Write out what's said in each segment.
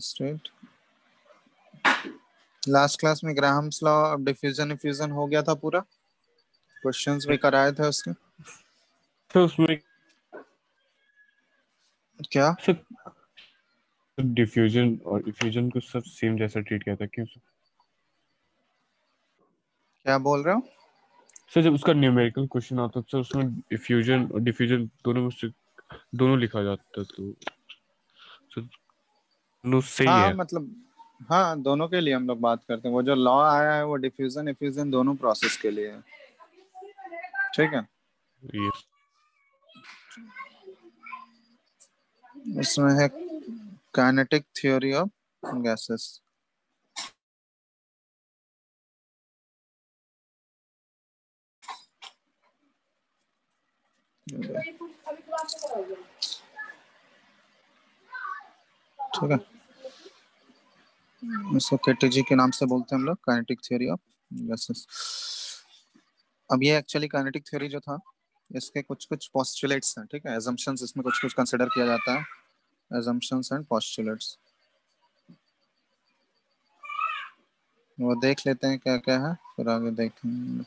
State last class में Graham's law of diffusion effusion हो गया था पूरा। क्वेश्चंस भी कराए थे उसके। तो उसमें क्या? डिफ्यूजन और इफ्यूजन को सब सेम जैसा ट्रीट किया था क्यों क्या बोल रहे हो? सर जब उसका न्यूमेरिकल क्वेश्चन आता था उसमें इफ्यूजन और डिफ्यूजन दोनों में से दोनों लिखा जाता तो सर दोनों सही हाँ है। मतलब हाँ दोनों के लिए हम लोग बात करते हैं। वो जो लॉ आया है वो डिफ्यूजन इफ्यूजन दोनों प्रोसेस के लिए है। ठीक है? यस इसमें है काइनेटिक थ्योरी ऑफ़ गैसेस ठीक है। इसको केटीजी के नाम से बोलते हैं हम लोग काइनेटिक थ्योरी ऑफ़ गैसेस अब ये एक्चुअली काइनेटिक थ्योरी जो था, इसके कुछ कुछ पोस्टुलेट्स हैं, ठीक है? एजम्पशंस इसमें कुछ कुछ कंसिडर किया जाता है। एजम्पशंस एंड पॉस्टुलेट्स वो देख लेते हैं क्या क्या है, फिर आगे देखेंगे।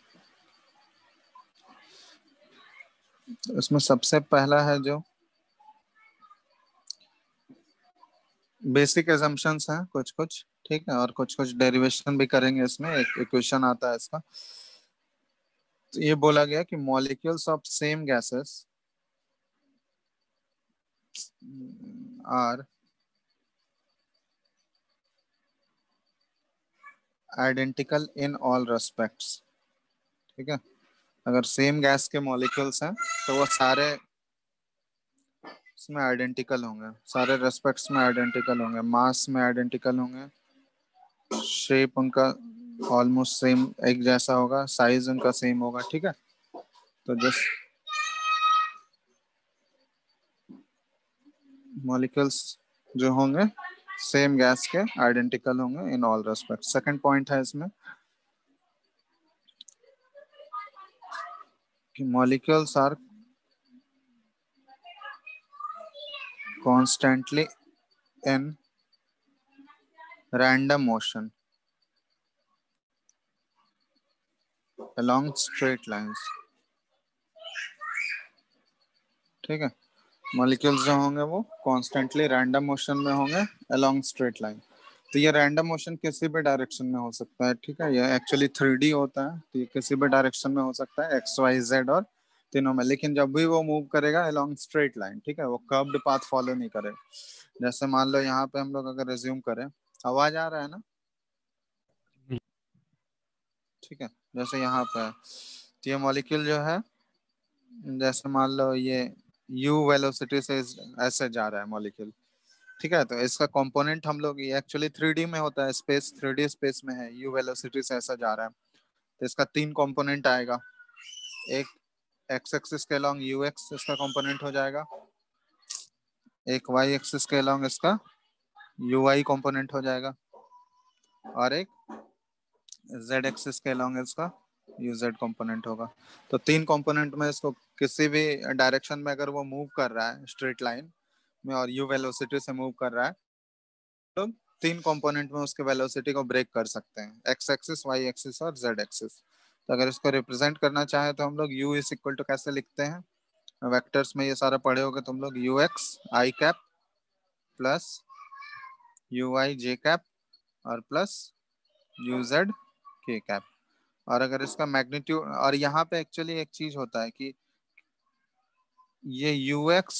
इसमें सबसे पहला है जो बेसिक एजम्पशंस हैं कुछ कुछ ठीक है, और कुछ कुछ डेरिवेशन भी करेंगे इसमें, एक इक्वेशन आता है इसका। तो ये बोला गया कि molecules of same gases are identical in all respects ठीक है? अगर सेम गैस के मॉलिक्यूल्स हैं तो वो सारे इसमें आइडेंटिकल होंगे। सारे रेस्पेक्ट्स में आइडेंटिकल होंगे। मास में आइडेंटिकल होंगे। शेप उनका ऑलमोस्ट सेम एक जैसा होगा। साइज़ उनका सेम होगा, ठीक है? तो जस्ट मॉलिक्यूल्स जो होंगे सेम गैस के आइडेंटिकल होंगे in all respect second point है इसमें कि molecules are constantly in random motion along straight lines. ठीक है? मॉलिक्यूल्स जो होंगे वो कॉन्स्टेंटली रैंडम मोशन में होंगे अलोंग स्ट्रेट लाइन तो ये रैंडम मोशन किसी भी डायरेक्शन में हो सकता है, ठीक है? ये एक्चुअली थ्री होता है तो ये किसी भी डायरेक्शन में हो सकता है एक्स वाई जेड और तीनों में। लेकिन जब भी वो मूव करेगा अलॉन्ग स्ट्रेट लाइन ठीक है? वो कर्व्ड पाथ फॉलो नहीं करेगा। जैसे मान लो यहाँ पे हम लोग अगर रिज्यूम करें, आवाज़ आ रहा है ना? ठीक है, जैसे यहाँ पे। तो ये मॉलिक्यूल जो है, जैसे मान लो ये यू वेलोसिटी से ऐसे जा रहा है मॉलिक्यूल ठीक है तो इसका कंपोनेंट हम लोग, ये एक्चुअली थ्री में होता है स्पेस थ्री स्पेस में है, u वेलोसिटी से ऐसा जा रहा है। तो इसका तीन कंपोनेंट आएगा। एक एक्स एक्सिस के अलॉन्ग यू एक्स इसका कंपोनेंट हो जाएगा। एक वाई एक्सिस के अलॉन्ग इसका यू आई कॉम्पोनेंट हो जाएगा। और एक जेड एक्सिस के अलॉन्ग इसका यू जेड कॉम्पोनेंट होगा। तो तीन कॉम्पोनेंट में इसको किसी भी डायरेक्शन में अगर वो मूव कर रहा है स्ट्रेट लाइन में और यू वेलोसिटी से मूव कर रहा है। तो तीन कंपोनेंट में उसके वेलोसिटी को ब्रेक कर सकते हैं। एक्स एक्सिस वाई एक्सिस और जेड एक्सिस तो अगर इसको रिप्रेजेंट करना चाहे तो हम लोग यू इज़ इक्वल टू कैसे लिखते हैं? वेक्टर्स में ये सारा पढ़े होगे तुम लोग। U X I cap plus U I J cap और plus U Z K cap और अगर इसका मैग्नीट्यूड और यहाँ पे एक्चुअली एक चीज़ होता है कि ये यू एक्स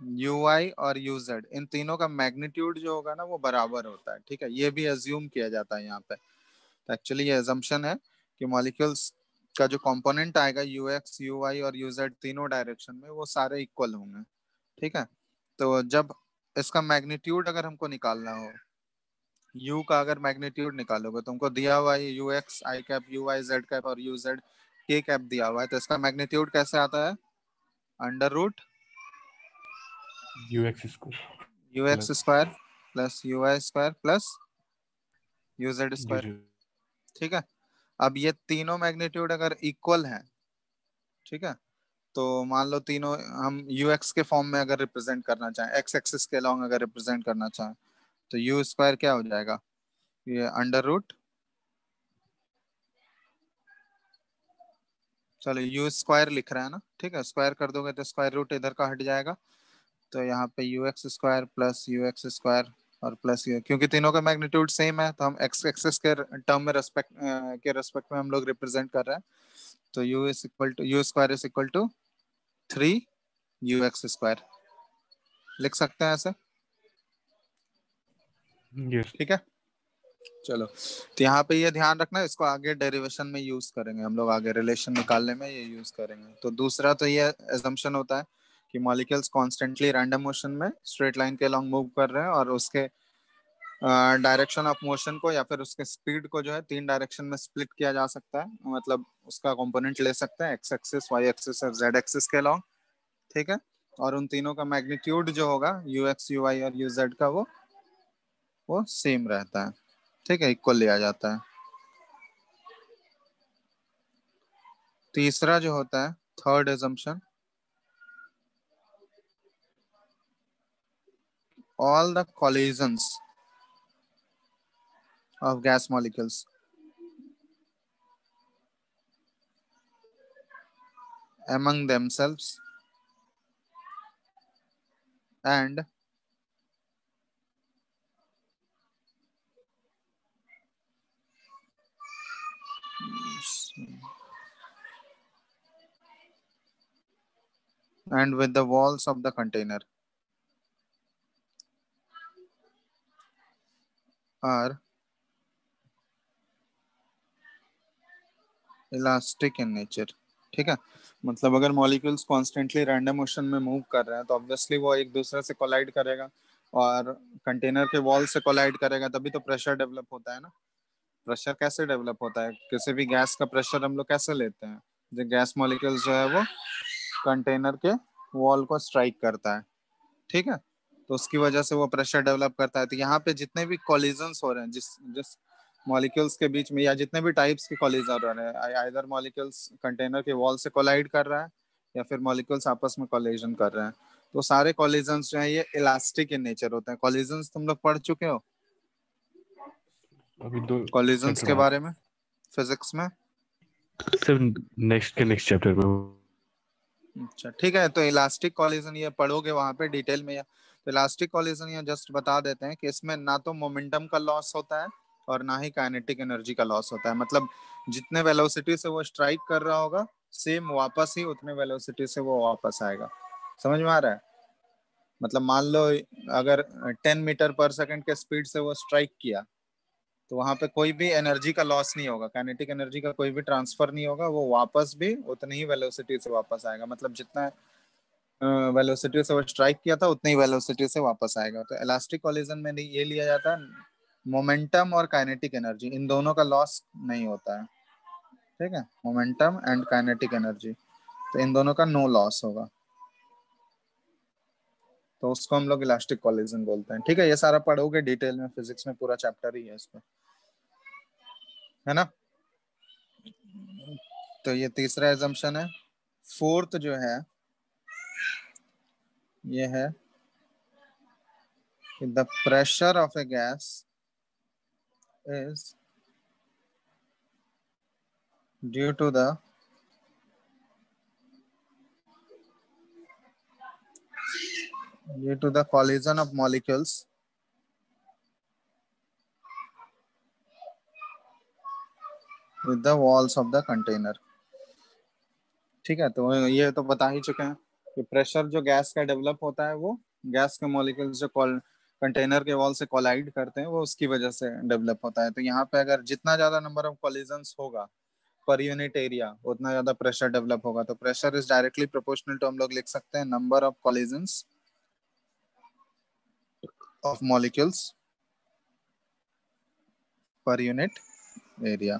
यू आई और यू जेड इन तीनों का मैग्नीट्यूड जो होगा ना, वो बराबर होता है, ठीक है? ये भी एज्यूम किया जाता है यहाँ पे। तो एक्चुअली ये एजम्पन है कि मॉलिक्यूल्स का जो कंपोनेंट आएगा यू एक्स यू वाई और यू जेड तीनों डायरेक्शन में, वो सारे इक्वल होंगे, ठीक है? तो जब इसका मैग्नीट्यूड अगर हमको निकालना हो यू का अगर मैग्नीट्यूड निकालोगे तो हमको दिया हुआ है U X I cap U Y Z cap और यू जेड के कैप दिया हुआ है तो इसका मैग्नीट्यूड कैसे आता है? Under root square U X square plus I square plus Z square ठीक है? अब ये तीनों मैग्नीट्यूड अगर इक्वल है ठीक है? तो मान लो तीनों हम एक्स के फॉर्म में अगर रिप्रेजेंट करना चाहें एक्स एक्सिस के लॉन्ग अगर रिप्रेजेंट करना चाहें तो यू स्क्वायर क्या हो जाएगा? ये अंडर रूट चलो यू स्क्वायर लिख रहा है ना? ठीक है? स्क्वायर कर दोगे तो स्क्वायर रूट इधर का हट जाएगा। तो यहाँ पे U X square plus U X square और प्लस यू क्योंकि तीनों का मैग्नीट्यूड सेम है तो हम एक्स एक्सिस के टर्म में रेस्पेक्ट के रेस्पेक्ट में हम लोग रिप्रेजेंट कर रहे हैं। तो U is equal to U square is equal to three U X square लिख सकते हैं ऐसे. ठीक है? चलो तो यहाँ पे ये ध्यान रखना इसको आगे डेरिवेशन में यूज़ करेंगे हम लोग आगे रिलेशन निकालने में ये यूज़ करेंगे। तो दूसरा तो ये एजम्पन होता है कि मॉलिक्यूल्स कॉन्स्टेंटली रैंडम मोशन में स्ट्रेट लाइन के लॉन्ग मूव कर रहे हैं और उसके डायरेक्शन ऑफ़ मोशन को या फिर उसके स्पीड को जो है तीन डायरेक्शन में स्प्लिट किया जा सकता है। मतलब उसका कंपोनेंट ले सकते हैं एक्स एक्सिस वाई एक्सिस और जेड एक्सिस के लॉन्ग ठीक है? और उन तीनों का मैग्नीट्यूड जो होगा यू एक्स यू वाई और यू जेड का वो वो सेम रहता है, ठीक है? इक्वल लिया जाता है। तीसरा जो होता है third assumption all the collisions of gas molecules. Among themselves and and with the walls of the container are elastic in nature ठीक है? मतलब अगर मॉलिक्यूल्स कॉन्स्टेंटली रैंडम मोशन में मूव कर रहे हैं तो ऑब्वियसली वो एक दूसरे से कोलाइड करेगा और कंटेनर के वॉल से कोलाइड करेगा, तभी तो प्रेशर डेवलप होता है ना? प्रेशर कैसे डेवलप होता है? किसी भी गैस का प्रेशर हम लोग कैसे लेते हैं? जो गैस मॉलिक्यूल्स जो है वो कंटेनर के वॉल को स्ट्राइक करता है, ठीक है? तो उसकी वजह से वो प्रेशर डेवलप करता है। तो यहाँ पे जितने भी कॉलिजन हो रहे हैं जिस जिस मॉलिक्यूल्स के बीच में या जितने भी टाइप्स के कॉलिजन हो रहे हैं आइदर मॉलिक्यूल्स कंटेनर के वॉल से कोलाइड कर रहा है या फिर मॉलिक्यूल्स आपस में कॉलिजन कर रहे हैं। तो सारे कॉलिजन जो है ये इलास्टिक इन नेचर होते हैं। कॉलिजन तुम लोग पढ़ चुके हो? अभी दो कॉलिजन के बारे में? फिजिक्स में? सिर्फ़ नेक्स्ट के नेक्स्ट चैप्टर में। अच्छा ठीक है। तो इलास्टिक कॉलिजन ये पढ़ोगे वहाँ पे डिटेल में या इलास्टिक कॉलिजन या जस्ट बता देते हैं कि इसमें ना तो मोमेंटम का लॉस होता है और ना ही काइनेटिक एनर्जी का लॉस होता है। मतलब जितने वेलोसिटी से वो स्ट्राइक कर रहा होगा, सेम वापस ही उतने वेलोसिटी से वो वापस आएगा। समझ में आ रहा है? मतलब मान लो अगर 10 मीटर पर सेकंड के स्पीड से वो स्ट्राइक किया तो वहाँ पे कोई भी एनर्जी का लॉस नहीं होगा, काइनेटिक एनर्जी का कोई भी ट्रांसफ़र नहीं होगा, वो वापस भी उतनी ही वेलोसिटी से वापस आएगा। मतलब जितना वेलोसिटी से वो स्ट्राइक किया था, उतनी वेलोसिटी से वापस आएगा। तो इलास्टिक कॉलिजन में ये लिया जाता है मोमेंटम और काइनेटिक एनर्जी इन दोनों का लॉस नहीं होता है। ठीक है? मोमेंटम एंड काइनेटिक एनर्जी तो इन दोनों का नो लॉस होगा। तो उसको हम लोग इलास्टिक कॉलिजन बोलते हैं। ठीक है? ये सारा पढ़ोगे डिटेल में फिजिक्स में पूरा चैप्टर ही है इसमें। है ना? तो ये तीसरा एजम्पन है। फोर्थ जो है ये है कि the pressure of a gas is due to the due to the collision of molecules with the walls of the container ठीक है तो ये तो बता ही चुके हैं कि प्रेशर जो गैस का डेवलप होता है, वो गैस के मॉलिक्यूल्स जो कॉल कंटेनर के वॉल से कोलाइड करते हैं, वो उसकी वजह से डेवलप होता है। तो यहाँ पे अगर जितना ज़्यादा नंबर ऑफ़ कॉलिजन होगा पर यूनिट एरिया उतना ज़्यादा प्रेशर डेवलप होगा। तो pressure is directly proportional to हम लोग लिख सकते हैं number of collision of molecules per unit area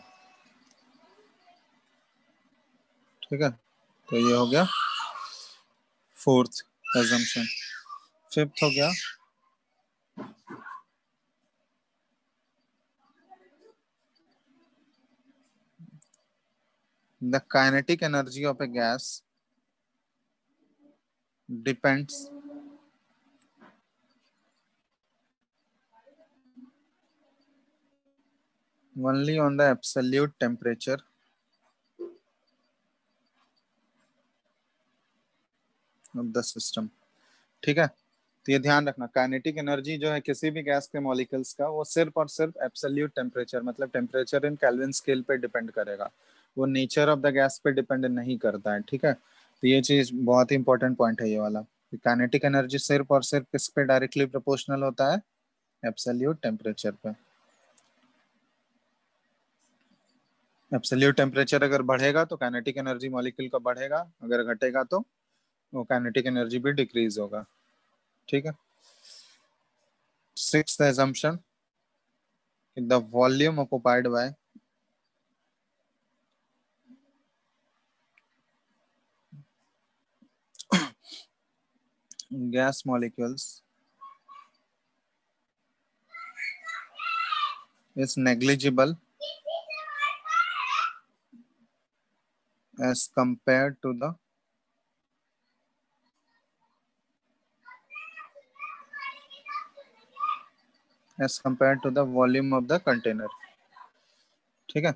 ठीक है? तो ये हो गया। फोर्थ एजम्पन फिफ्थ हो गया। The kinetic energy of a gas depends only on the absolute temperature of the system. ठीक है? तो ये ध्यान रखना काइनेटिक एनर्जी जो है किसी भी गैस के मॉलिक्यूल्स का, वो सिर्फ़ और सिर्फ़ एब्सोल्यूट टेम्परेचर मतलब टेम्परेचर इन केल्विन स्केल पे डिपेंड करेगा। वो नेचर ऑफ़ द गैस पे डिपेंड नहीं करता है, ठीक है? तो ये चीज़ बहुत ही इंपॉर्टेंट पॉइंट है ये वाला। काइनेटिक एनर्जी सिर्फ़ और सिर्फ़ किस पे डायरेक्टली प्रोपोर्शनल होता है? एब्सोल्यूट टेम्परेचर पे। एब्सोल्यूट टेम्परेचर अगर बढ़ेगा तो काइनेटिक एनर्जी मॉलिक्यूल का बढ़ेगा, अगर घटेगा तो वो काइनेटिक एनर्जी भी डिक्रीज होगा। ठीक है? Sixth assumption the volume occupied by gas molecules is negligible as compare to the as compared to the volume of the container. ठीक है?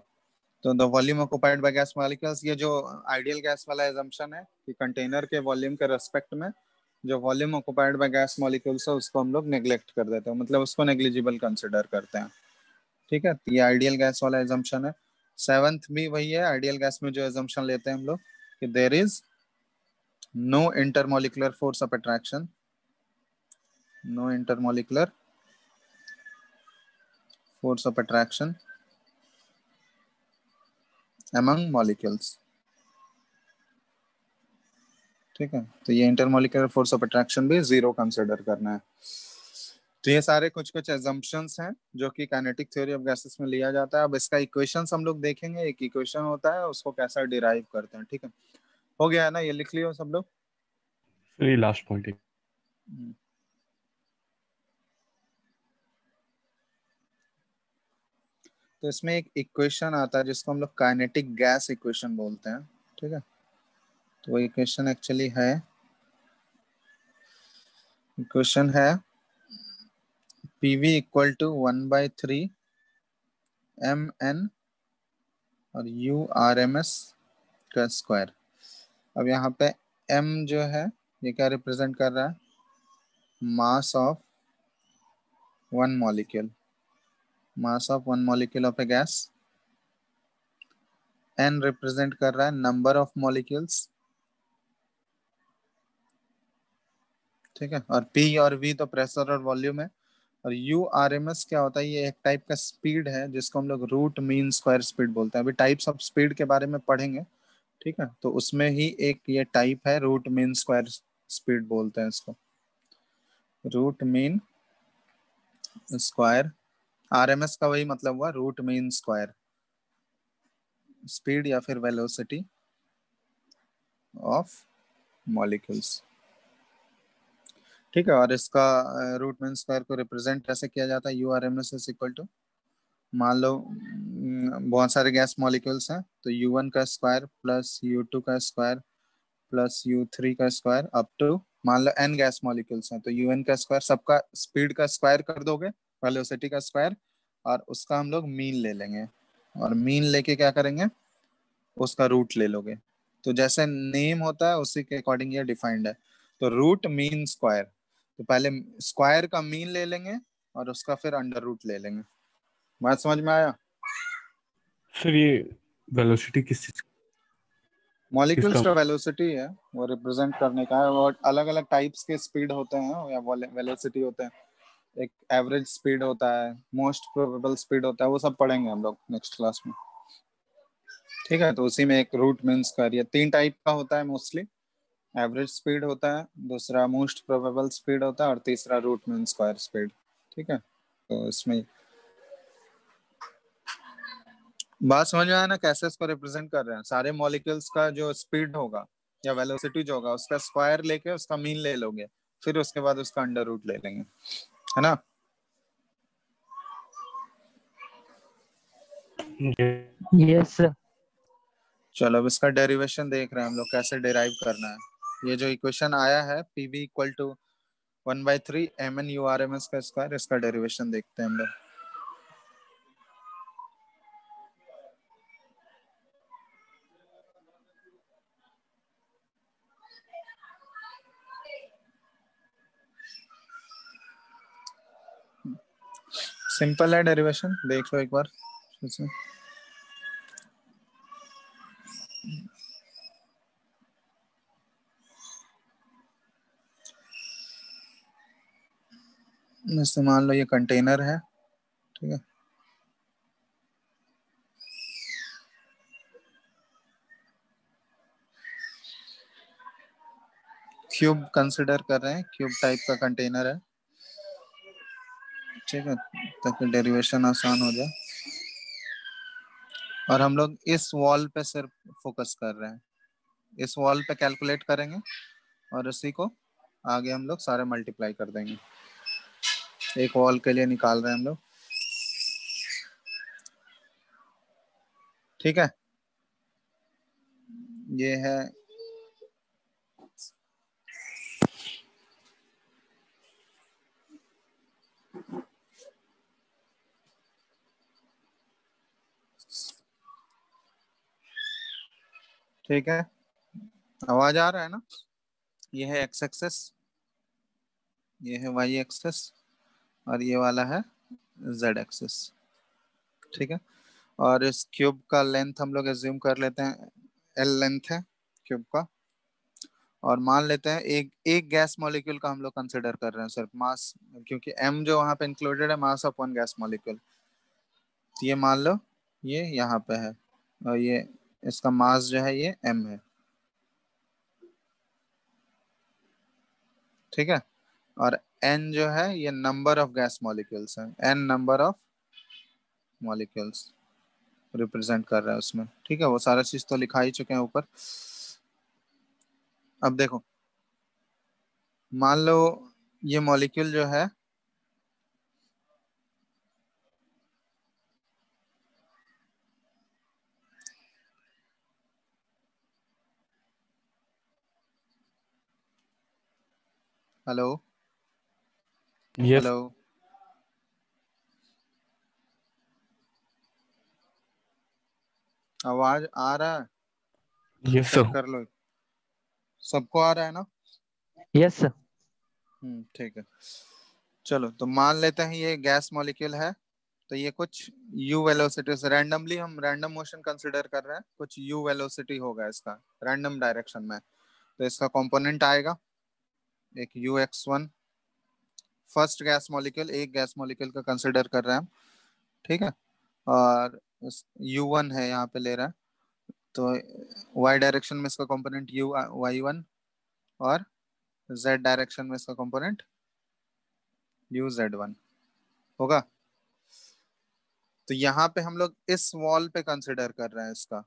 तो the volume occupied by gas molecules ये जो ideal gas वाला assumption है कि container के volume के रेस्पेक्ट में जो volume occupied by gas molecules है, उसको हम लोग नेग्लेक्ट कर देते हैं। मतलब उसको नेग्लिजिबल कंसिडर करते हैं। ठीक है? ये आइडियल गैस वाला एजम्पशन है। सेवंथ भी वही है। आइडियल गैस में जो एजम्पशन लेते हैं हम लोग कि there is no intermolecular force of attraction no intermolecular force of attraction among molecules. ठीक है? तो ये इंटरमोलिकुलर फोर्स ऑफ़ अट्रैक्शन भी ज़ीरो कंसिडर करना है। तो ये सारे कुछ कुछ एजम्पशंस हैं जो कि काइनेटिक थ्योरी ऑफ़ गैसेस में लिया जाता है। अब इसका इक्वेशन हम लोग देखेंगे एक इक्वेशन होता है उसको कैसा डिराइव करते हैं ठीक है? हो गया है ना? ये लिख लियो सब लोग। लास्ट पॉइंट तो इसमें एक इक्वेशन आता है, जिसको हम लोग काइनेटिक गैस इक्वेशन बोलते हैं, ठीक है? तो वो इक्वेशन एक्चुअली है इक्वेशन है PV equal to one by three M N और यू आर एम एस का स्क्वायर अब यहाँ पे एम जो है, ये क्या रिप्रेजेंट कर रहा है? Mass of one molecule mass of one molecule of a gas n represent कर रहा है number of molecules. ठीक है? और p और v तो प्रेशर और वॉल्यूम है। और यू आर एम एस क्या होता है? ये एक टाइप का स्पीड है, जिसको हम लोग रूट मीन स्क्वायर स्पीड बोलते हैं। अभी टाइप्स ऑफ़ स्पीड के बारे में पढ़ेंगे, ठीक है? तो उसमें ही एक ये टाइप है रूट मीन स्क्वायर स्पीड बोलते हैं इसको। रूट मीन स्क्वायर आरएमएस का वही मतलब हुआ रूट मीन स्क्वायर स्पीड या फिर वेलोसिटी ऑफ़ मॉलिक्यूल्स ठीक है, और इसका रूट मीन स्क्वायर को रिप्रेजेंट कैसे किया जाता है? U R M S is equal to मान लो बहुत सारे गैस मॉलिक्यूल्स हैं तो यू वन का स्क्वायर प्लस यू टू का स्क्वायर प्लस यू थ्री का स्क्वायर अप टू मान लो एन गैस मॉलिक्यूल्स हैं तो यू एन का स्क्वायर सबका स्पीड का स्क्वायर कर दोगे वेलोसिटी का स्क्वायर और उसका हम लोग मीन ले लेंगे। और मीन लेके क्या करेंगे? उसका रूट ले लोगे। तो जैसे नेम होता है उसी के अकॉर्डिंग ये डिफाइंड है। तो रूट मीन स्क्वायर। तो पहले स्क्वायर का मीन ले लेंगे और उसका फिर अंडर रूट ले लेंगे। बात समझ में आया? सर ये वेलोसिटी किस चीज़ मॉलिक्यूल्स का वेलोसिटी है वो रिप्रेजेंट करने का है। और अलग अलग टाइप्स के स्पीड होते हैं या वेलोसिटी होते हैं। एक एवरेज स्पीड होता है मोस्ट प्रोबेबल स्पीड होता है, वो सब पढ़ेंगे हम लोग नेक्स्ट क्लास में। ठीक है तो उसी में एक रूट मीन स्क्वायर ये तीन टाइप का होता है मोस्टली एवरेज स्पीड होता है, दूसरा मोस्ट प्रोबेबल स्पीड होता है और तीसरा रूट मीन स्क्वायर स्पीड ठीक है तो इसमें बात समझ में आया ना कैसे इसको रिप्रेजेंट कर रहे हैं? सारे मॉलिक्यूल्स का जो स्पीड होगा या वेलोसिटी जो होगा, उसका स्क्वायर लेके उसका मीन ले लोगे, फिर उसके बाद उसका अंडर रूट ले लेंगे। है ना? यस सर चलो अब इसका डेरिवेशन देख रहे हैं हम लोग कैसे डिराइव करना है। ये जो इक्वेशन आया है PV equal to one by three M N U R M S का स्क्वायर इसका डेरिवेशन देखते हैं हम लोग। सिंपल है डेरिवेशन देख लो एक बार जैसे मान लो ये कंटेनर है, ठीक है? क्यूब कंसिडर कर रहे हैं क्यूब टाइप का कंटेनर है। है ताकि डेरिवेशन आसान हो जाए। और हम लोग इस वॉल पे सिर्फ़ फोकस कर रहे हैं। इस वॉल पे कैलकुलेट करेंगे और इसी को आगे हम लोग सारे मल्टीप्लाई कर देंगे। एक वॉल के लिए निकाल रहे हैं हम लोग। ठीक है? ये है ठीक है। आवाज़ आ रहा है ना? ये है एक्स एक्सेस ये है वाई एक्सेस और ये वाला है जेड एक्सेस ठीक है? और इस क्यूब का लेंथ हम लोग एज्यूम कर लेते हैं। एल लेंथ है क्यूब का। और मान लेते हैं एक एक गैस मॉलिक्यूल का हम लोग कंसिडर कर रहे हैं सिर्फ़ मास क्योंकि एम जो वहाँ पे इंक्लूडेड है mass of one gas molecule ये मान लो, ये यहाँ पे है और ये इसका मास जो है ये एम है। ठीक है? और एन जो है ये नंबर ऑफ़ गैस मॉलिक्यूल्स है। N number of molecules represent कर रहा है उसमें। ठीक है? वो सारा चीज़ तो लिखा ही चुके हैं ऊपर। अब देखो, मान लो ये मॉलिक्यूल जो है हेलो। Yes. हेलो। आवाज़ आ रहा है? Yes check sir. कर लो। सबको आ रहा है ना? यस सर हम्म ठीक है। चलो तो मान लेते हैं ये गैस मॉलिक्यूल है। तो ये कुछ u वेलोसिटी से रैंडमली हम रैंडम मोशन कंसीडर कर रहे हैं। कुछ u वेलोसिटी होगा इसका रैंडम डायरेक्शन में। तो इसका कंपोनेंट आएगा। एक u x one first gas molecule एक गैस मॉलिक्यूल का कंसिडर कर रहे हैं ठीक है? और यू वन है, यहाँ पे ले रहा है। तो वाई डायरेक्शन में इसका कंपोनेंट यू वाई वन और जेड डायरेक्शन में इसका कंपोनेंट यू जेड वन होगा? तो यहाँ पे हम लोग इस वॉल पे कंसिडर कर रहे हैं इसका।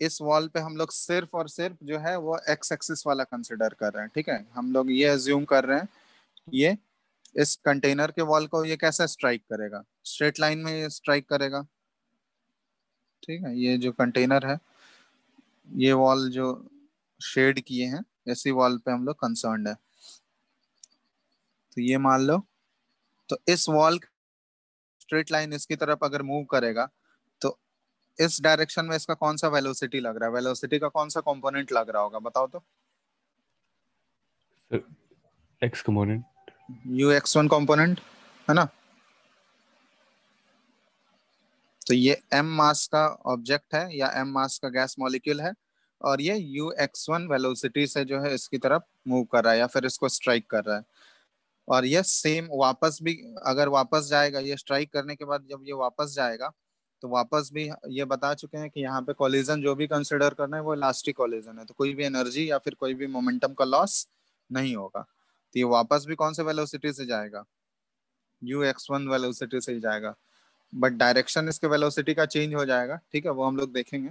इस वॉल पे हम लोग सिर्फ़ और सिर्फ़ जो है वो एक्स एक्सिस वाला कंसिडर कर रहे हैं, ठीक है? हम लोग ये एज्यूम कर रहे हैं, ये इस कंटेनर के वॉल को ये कैसे स्ट्राइक करेगा? स्ट्रेट लाइन में ये स्ट्राइक करेगा, ठीक है? ये जो कंटेनर है, ये वॉल जो शेड किए हैं ऐसी वॉल पे हम लोग कंसर्न है। तो ये मान लो तो इस वॉल स्ट्रेट लाइन इसकी तरफ़ अगर मूव करेगा इस डायरेक्शन में इसका कौन सा वेलोसिटी लग रहा है? वेलोसिटी का कौन सा कंपोनेंट लग रहा होगा बताओ तो। x component u x one component है ना? तो ये एम मास का ऑब्जेक्ट है या एम मास का गैस मॉलिक्यूल है और ये यू एक्स वन वेलोसिटी से जो है इसकी तरफ़ मूव कर रहा है या फिर इसको स्ट्राइक कर रहा है। और ये सेम वापस भी अगर वापस जाएगा ये स्ट्राइक करने के बाद जब ये वापस जाएगा तो वापस भी ये बता चुके हैं कि यहाँ पे कॉलिजन जो भी कंसिडर करना है, वो इलास्टिक कॉलिजन है। तो कोई भी एनर्जी या फिर कोई भी मोमेंटम का लॉस नहीं होगा। तो ये वापस भी कौन से वेलोसिटी से जाएगा? यू एक्स वन वेलोसिटी से ही जाएगा। बट डायरेक्शन इसके वेलोसिटी का चेंज हो जाएगा, ठीक है? वो हम लोग देखेंगे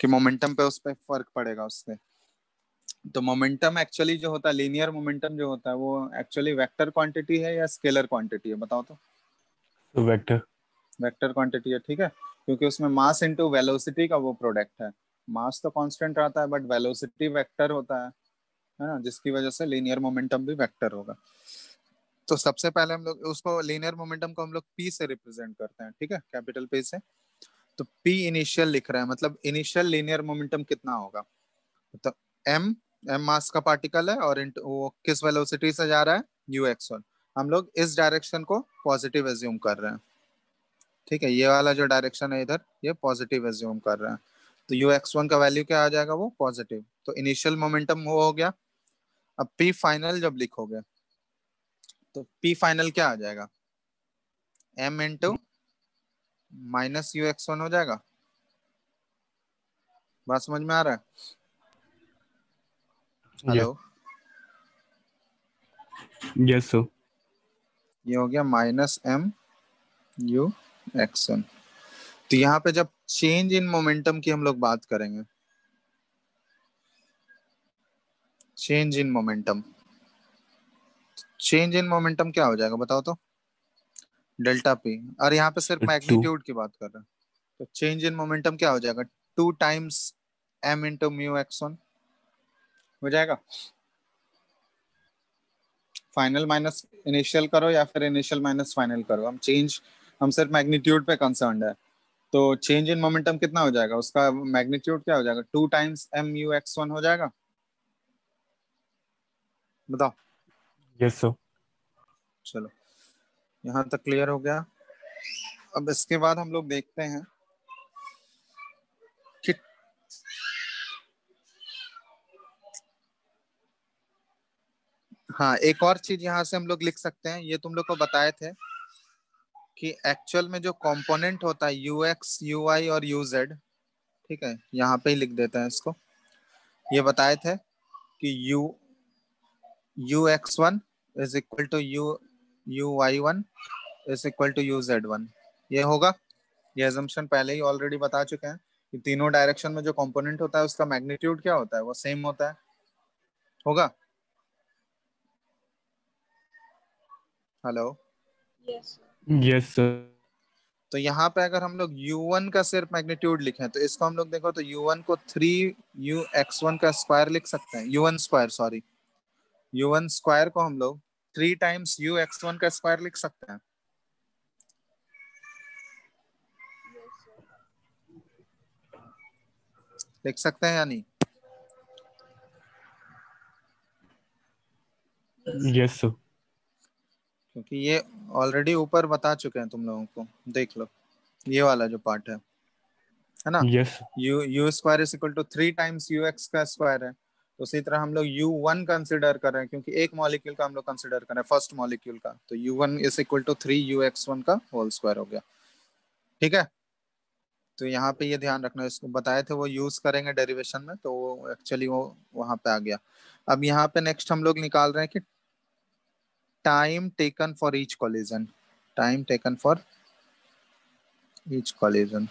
कि मोमेंटम पे उस पर फ़र्क पड़ेगा उससे। तो मोमेंटम एक्चुअली जो होता है लीनियर मोमेंटम जो होता है, वो एक्चुअली वेक्टर क्वांटिटी है या स्केलर क्वांटिटी है, बताओ तो। Vector वेक्टर क्वांटिटी है, ठीक है? क्योंकि उसमें मास इनटू वेलोसिटी का वो प्रोडक्ट है। मास तो कांस्टेंट रहता है बट वेलोसिटी वेक्टर होता है है ना? जिसकी वजह से लीनियर मोमेंटम भी वेक्टर होगा। तो सबसे पहले हम लोग, उसको लीनियर मोमेंटम को हम लोग पी से रिप्रेजेंट करते हैं, ठीक है? कैपिटल पी से। तो पी इनिशियल लिख रहे हैं मतलब इनिशियल लीनियर मोमेंटम कितना होगा? तो एम एम मास का पार्टिकल है और वो किस वेलोसिटी से जा रहा है? यू एक्स हम लोग इस डायरेक्शन को पॉजिटिव एज्यूम कर रहे हैं। ठीक है ये वाला जो डायरेक्शन है इधर ये पॉजिटिव एज्यूम कर रहे हैं। तो यू एक्स वन का वैल्यू क्या आ जाएगा वो? पॉजिटिव तो इनिशियल मोमेंटम वो हो गया। अब पी फाइनल जब लिखोगे तो पी फाइनल क्या आ जाएगा? M into minus u x one हो जाएगा। बात समझ में आ रहा है? हेलो यस सर ये हो गया minus m u x one तो यहाँ पे जब चेंज इन मोमेंटम की हम लोग बात करेंगे। Change in momentum change in momentum क्या हो जाएगा बताओ तो? डेल्टा पी और यहाँ पे सिर्फ़ मैग्नीट्यूड की बात कर रहे हैं। तो चेंज इन मोमेंटम क्या हो जाएगा? Two times m into mu x one हो जाएगा? फाइनल माइनस इनिशियल करो या फिर इनिशियल माइनस फाइनल करो। हम चेंज हम सिर्फ़ मैग्नीट्यूड पे कंसर्न है। तो चेंज इन मोमेंटम कितना हो जाएगा? उसका मैग्नीट्यूड क्या हो जाएगा? Two times m u x one हो जाएगा? बताओ। यस सर चलो। यहाँ तक क्लियर हो गया। अब इसके बाद हम लोग देखते हैं कि हाँ एक और चीज़ यहाँ से हम लोग लिख सकते हैं। ये तुम लोग को बताए थे कि एक्चुअल में जो कंपोनेंट होता है यू एक्स यू वाई और यू जेड ठीक है यहाँ पे ही लिख देते हैं इसको। ये बताए थे कि u u x one is equal to u u y one is equal to u z one ये होगा? ये एजम्पन पहले ही ऑलरेडी बता चुके हैं कि तीनों डायरेक्शन में जो कंपोनेंट होता है उसका मैग्नीट्यूड क्या होता है? वो सेम होता है। होगा? हेलो यस सर तो यहाँ पे अगर हम लोग u1 का सिर्फ़ मैग्नीट्यूड लिखें तो इसको हम लोग देखो तो u1 को थ्री यू एक्स वन का स्क्वायर लिख सकते हैं। U1 square sorry u1 square को हम लोग three times u x one का स्क्वायर लिख सकते हैं। लिख सकते हैं या नहीं? यस सर क्योंकि ये ऑलरेडी ऊपर बता चुके हैं तुम लोगों को। देख लो ये वाला जो पार्ट है। है ना? Yes u u square is equal to three times u x का स्क्वायर है। तो उसी तरह हम लोग यू वन कंसिडर कर रहे हैं क्योंकि एक मॉलिक्यूल का हम लोग कंसिडर कर रहे हैं फ़र्स्ट मॉलिक्यूल का। तो u one is equal to three u x one का होल स्क्वायर हो गया। ठीक है? तो यहाँ पे ये ध्यान रखना इसको बताए थे वो यूज़ करेंगे डेरिवेशन में तो वो एक्चुअली वो वहाँ पे आ गया। अब यहाँ पे नेक्स्ट हम लोग निकाल रहे हैं कि time taken for each collision time taken for each collision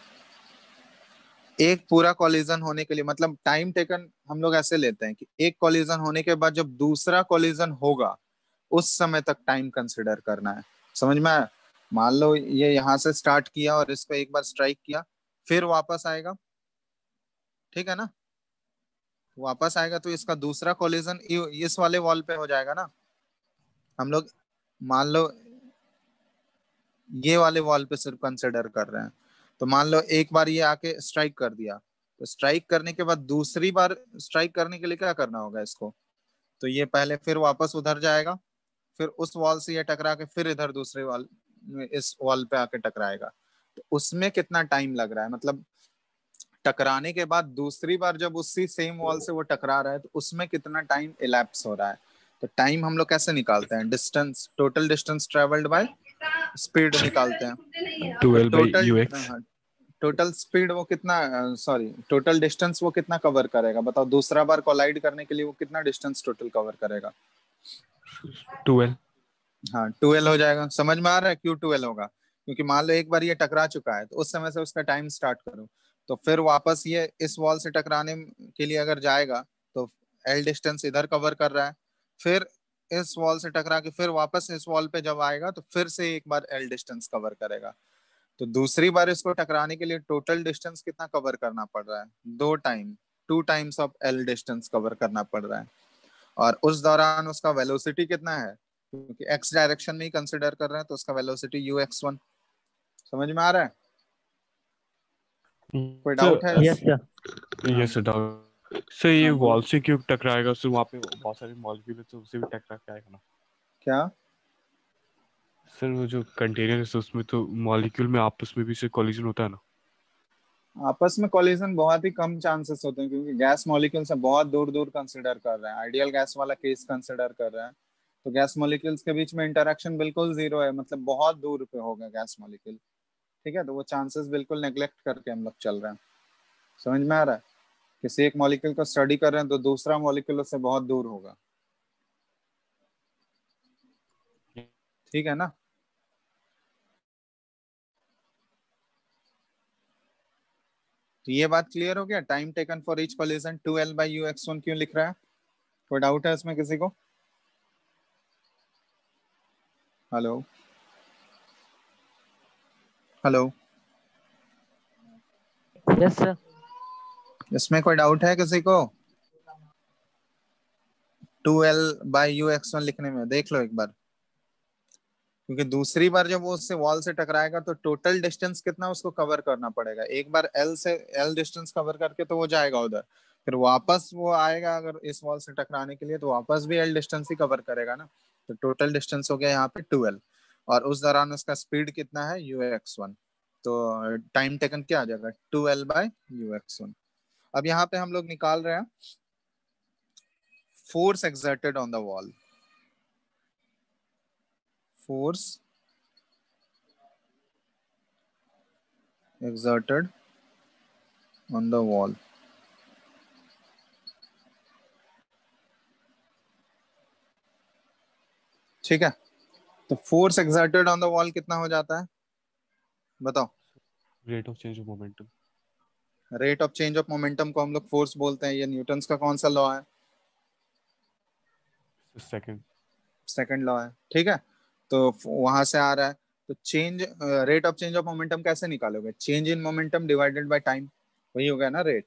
एक पूरा कॉलिजन होने के लिए मतलब टाइम टेकन हम लोग ऐसे लेते हैं कि एक कॉलिजन होने के बाद जब दूसरा कॉलिजन होगा, उस समय तक टाइम कंसिडर करना है। समझ में मान लो ये यहाँ से स्टार्ट किया और इसको एक बार स्ट्राइक किया, फिर वापस आएगा। ठीक है ना? वापस आएगा तो इसका दूसरा कॉलिजन इस वाले वॉल पे हो जाएगा ना? हम लोग, मान लो, ये वाले वॉल पे सिर्फ़ कंसिडर कर रहे हैं। तो मान लो, एक बार ये आके स्ट्राइक कर दिया। तो स्ट्राइक करने के बाद दूसरी बार स्ट्राइक करने के लिए क्या करना होगा इसको? तो ये पहले फिर वापस उधर जाएगा, फिर उस वॉल से ये टकरा के फिर इधर दूसरे वॉल इस वॉल पे आके टकराएगा। तो उसमें कितना टाइम लग रहा है? मतलब टकराने के बाद दूसरी बार जब उसी सेम वॉल से वो टकरा रहा है तो उसमें कितना टाइम इलेप्स हो रहा है? तो टाइम हम लोग कैसे निकालते हैं? Distance total distance travelled by speed निकालते हैं। टोटल टोटल स्पीड वो कितना सॉरी टोटल डिस्टेंस वो कितना कवर करेगा? बताओ दूसरा बार कोलाइड करने के लिए वो कितना डिस्टेंस टोटल कवर करेगा? ट्वेल्व। हाँ ट्वेल्व हो जाएगा। समझ में आ रहा है क्यों ट्वेल्व होगा? क्योंकि मान लो एक बार ये टकरा चुका है तो उस समय से उसका टाइम स्टार्ट करो। तो फिर वापस ये इस वॉल से टकराने के लिए अगर जाएगा तो एल डिस्टेंस इधर कवर कर रहा है। फिर इस वॉल से टकरा के फिर वापस इस वॉल पे जब आएगा तो फिर से एक बार एल डिस्टेंस कवर करेगा। तो दूसरी बार इसको टकराने के लिए टोटल डिस्टेंस कितना कवर करना पड़ रहा है? दो time two times of l distance cover करना पड़ रहा है। और उस दौरान उसका वेलोसिटी कितना है? क्योंकि एक्स डायरेक्शन में ही कंसिडर कर रहे हैं तो उसका वेलोसिटी यू एक्स वन समझ में आ रहा है? कोई डाउट है? Yes sir yes doubt sir ये वॉल से क्यों टकराएगा? सर वहाँ पे बहुत सारे मॉलिक्यूल है तो उससे भी टकरा के आएगा ना। क्या? सर वो जो कंटेनर है उसमें तो मॉलिक्यूल में आपस में भी से कोलिजन होता है ना? आपस में कोलिजन बहुत ही कम चांसेस होते हैं क्योंकि गैस मॉलिक्यूल से बहुत दूर दूर कंसिडर कर रहे हैं। आइडियल गैस वाला केस कंसिडर कर रहे हैं। तो गैस मॉलिक्यूल्स के बीच में इंटरेक्शन बिल्कुल ज़ीरो है मतलब बहुत दूर पे होगा गैस मॉलिक्यूल ठीक है तो वो चांसेस बिल्कुल नेग्लेक्ट करके हम लोग चल रहे हैं। समझ में आ रहा है? किसी एक मॉलिक्यूल को स्टडी कर रहे हैं तो दूसरा मॉलिक्यूल उससे बहुत दूर होगा। ठीक है ना? तो ये बात क्लियर हो गया? Time taken for each collision two l by u x one क्यों लिख रहा है? कोई डाउट है इसमें किसी को? हेलो हेलो यस सर इसमें कोई डाउट है किसी को? Two l by u x one लिखने में, देख लो एक बार। क्योंकि दूसरी बार जब वो उससे वॉल से टकराएगा तो टोटल डिस्टेंस कितना उसको कवर करना पड़ेगा। एक बार एल से एल डिस्टेंस कवर करके तो वो जाएगा उधर। फिर वापस वो आएगा अगर इस वॉल से टकराने के लिए तो वापस भी एल डिस्टेंस ही कवर करेगा ना। तो टोटल डिस्टेंस हो गया यहाँ पे ट्वेल्व और उस दौरान उसका स्पीड कितना है? यू एक्स वन तो टाइम टेकन क्या आ जाएगा? Two l by u x one अब यहाँ पे हम लोग निकाल रहे हैं। Force exerted on the wall force exerted on the wall. ठीक है? तो force exerted on the wall कितना हो जाता है? बताओ। Rate of change of momentum rate of change of momentum को हम लोग फोर्स बोलते हैं। ये न्यूटन्स का कौन सा लॉ है? सेकंड सेकंड लॉ है। ठीक है? तो वहाँ से आ रहा है। तो change rate of change of momentum कैसे निकालोगे? Change in momentum divided by time वही हो गया ना रेट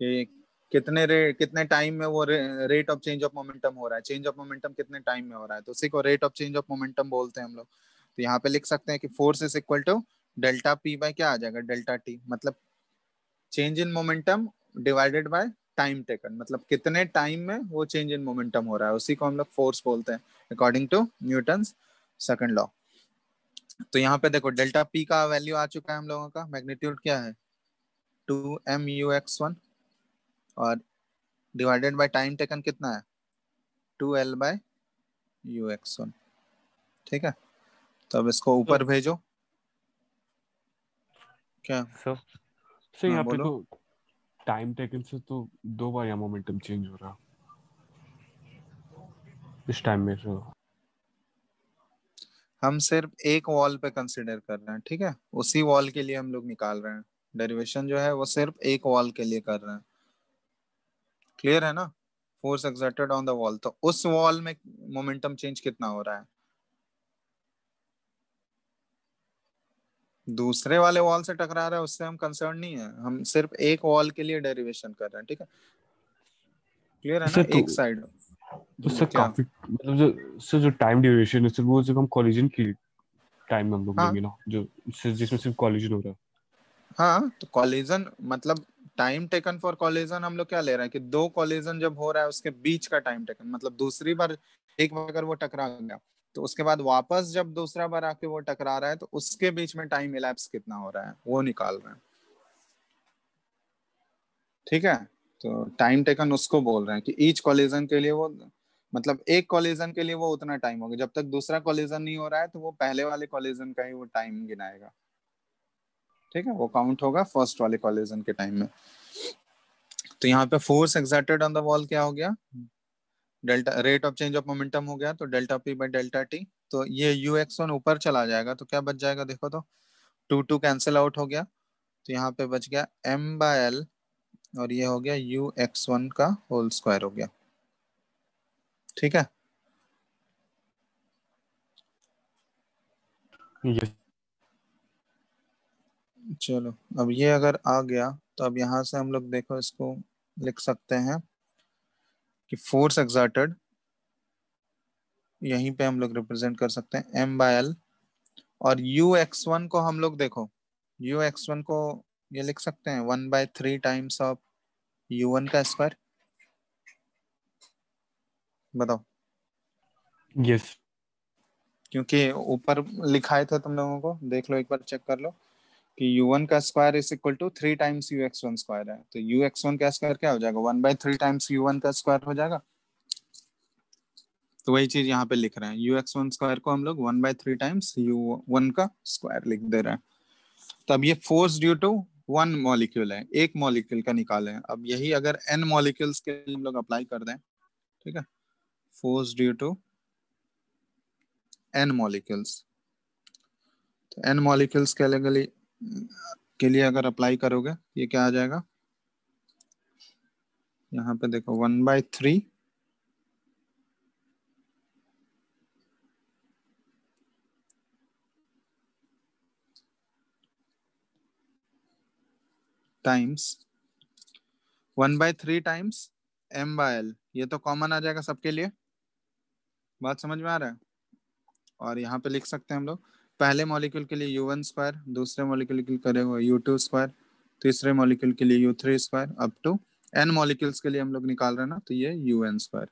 कि कितने रेट कितने टाइम में वो rate of change of momentum हो रहा है। चेंज ऑफ़ मोमेंटम कितने टाइम में हो रहा है? तो उसी को rate of change of momentum बोलते हैं हम लोग। तो यहाँ पे लिख सकते हैं कि force is equal to delta p by क्या आ जाएगा? डेल्टा टी मतलब change in momentum divided by time taken मतलब कितने टाइम में वो चेंज इन मोमेंटम हो रहा है उसी को हम लोग फोर्स बोलते हैं according to Newton's second law तो यहाँ पे देखो डेल्टा पी का वैल्यू आ चुका है हम लोगों का मैग्नीट्यूड क्या है? Two m u x one और डिवाइडेड बाय टाइम टेकन कितना है? Two l by u x one ठीक है? तो अब इसको ऊपर भेजो। क्या? सर सर यहाँ पे तो टाइम टेकन से तो दो बार यहाँ मोमेंटम चेंज हो रहा। इस टाइम में सर हम सिर्फ़ एक वॉल पे कंसिडर कर रहे हैं ठीक है? उसी वॉल के लिए हम लोग निकाल रहे हैं। डेरिवेशन जो है वो सिर्फ़ एक वॉल के लिए कर रहे हैं। क्लियर है ना? Force exerted on the wall तो उस वॉल में मोमेंटम चेंज कितना हो रहा है? दूसरे वाले वॉल से टकरा रहा है उससे हम कंसर्न नहीं है। हम सिर्फ़ एक वॉल के लिए डेरिवेशन कर रहे हैं ठीक है? क्लियर है ना? तो, एक साइड तो सर काफ़ी मतलब जो सर जो टाइम ड्यूरेशन है सर वो जब हम कॉलिजन की टाइम हम लोग हाँ। लेंगे ना जो जिसमें सिर्फ़ कॉलिजन हो रहा है। हाँ तो कॉलिजन मतलब टाइम टेकन फॉर कॉलिजन हम लोग क्या ले रहे हैं कि दो कॉलिजन जब हो रहा है उसके बीच का टाइम टेकन मतलब दूसरी बार एक बार अगर वो टकरा गया तो उसके बाद वापस जब दूसरा बार आके वो टकरा रहा है तो उसके बीच में टाइम इलेप्स कितना हो रहा है, वो निकाल रहे हैं। ठीक है? तो टाइम टेकन उसको बोल रहे हैं कि ईच कॉलिजन के लिए वो मतलब एक कॉलिजन के लिए वो उतना टाइम होगा। जब तक दूसरा कॉलिजन नहीं हो रहा है तो वो पहले वाले कॉलिजन का ही वो टाइम गिनाएगा। ठीक है? वो काउंट होगा फ़र्स्ट वाले कॉलिजन के टाइम में। तो यहाँ पे force exerted on the wall क्या हो गया? Delta rate of change of momentum हो गया तो delta p by delta t तो ये यू एक्स वन ऊपर चला जाएगा तो क्या बच जाएगा देखो तो? टू टू कैंसिल आउट हो गया तो यहाँ पे बच गया एम बाय एल और ये हो गया यू एक्स वन का होल स्क्वायर हो गया। ठीक है? Yes. चलो अब ये अगर आ गया तो अब यहाँ से हम लोग देखो इसको लिख सकते हैं। कि फोर्स एक्सर्टेड यहीं पे हम लोग रिप्रेजेंट कर सकते हैं एम बाय एल और यू एक्स वन को हम लोग देखो यू एक्स वन को ये लिख सकते हैं one by three times of u one का स्क्वायर बताओ। यस क्योंकि ऊपर लिखाए थे तुम लोगों को देख लो एक बार चेक कर लो। कि यू वन का square is equal to three times u x square है। तो यू एक्स का स्क्वायर क्या हो जाएगा? One by three times u one का स्क्वायर हो जाएगा? तो वही चीज़ यहाँ पे लिख रहे हैं। यू एक्स स्क्वायर को हम लोग one by three times u one का स्क्वायर लिख दे रहे हैं। तो अब ये force due to one molecule है। एक मॉलिक्यूल का निकाले हैं। अब यही अगर एन मॉलिक्यूल्स के हम लोग अप्लाई कर दें, ठीक है? Force due to n molecules तो एन मॉलिक्यूल्स के लिए के लिए अगर अप्लाई करोगे, ये क्या आ जाएगा? यहाँ पे देखो one by three times one by three times m by l ये तो कॉमन आ जाएगा सबके लिए। बात समझ में आ रहा है? और यहाँ पे लिख सकते हैं हम लोग। पहले मॉलिक्यूल के लिए यू वन स्क्वायर दूसरे मॉलिक्यूल के लिए करेंगे यू टू स्क्वायर तीसरे मॉलिक्यूल के लिए u three square up to n molecules के लिए हम लोग निकाल रहे हैं ना तो ये यू एन स्क्वायर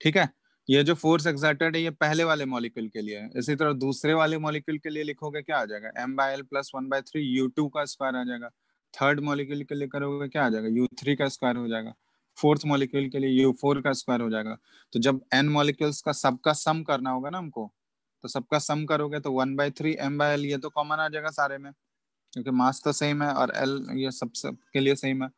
ठीक है? ये जो फोर्स एक्सर्टेड है, ये पहले वाले मॉलिक्यूल के लिए है। इसी तरह दूसरे वाले मॉलिक्यूल के लिए लिखोगे, क्या आ जाएगा? M by l plus one by three u two का स्क्वायर आ जाएगा। थर्ड मॉलिक्यूल के लिए करोगे, क्या आ जाएगा? यू थ्री का स्क्वायर हो जाएगा। फोर्थ मॉलिक्यूल के लिए यू फोर का स्क्वायर हो जाएगा। तो जब एन मॉलिक्यूल्स का सबका सम करना होगा ना हमको तो सबका सम करोगे तो one by three m by l ये तो कॉमन आ जाएगा सारे में। क्योंकि मास तो सेम है और एल ये सब सब के लिए सेम है।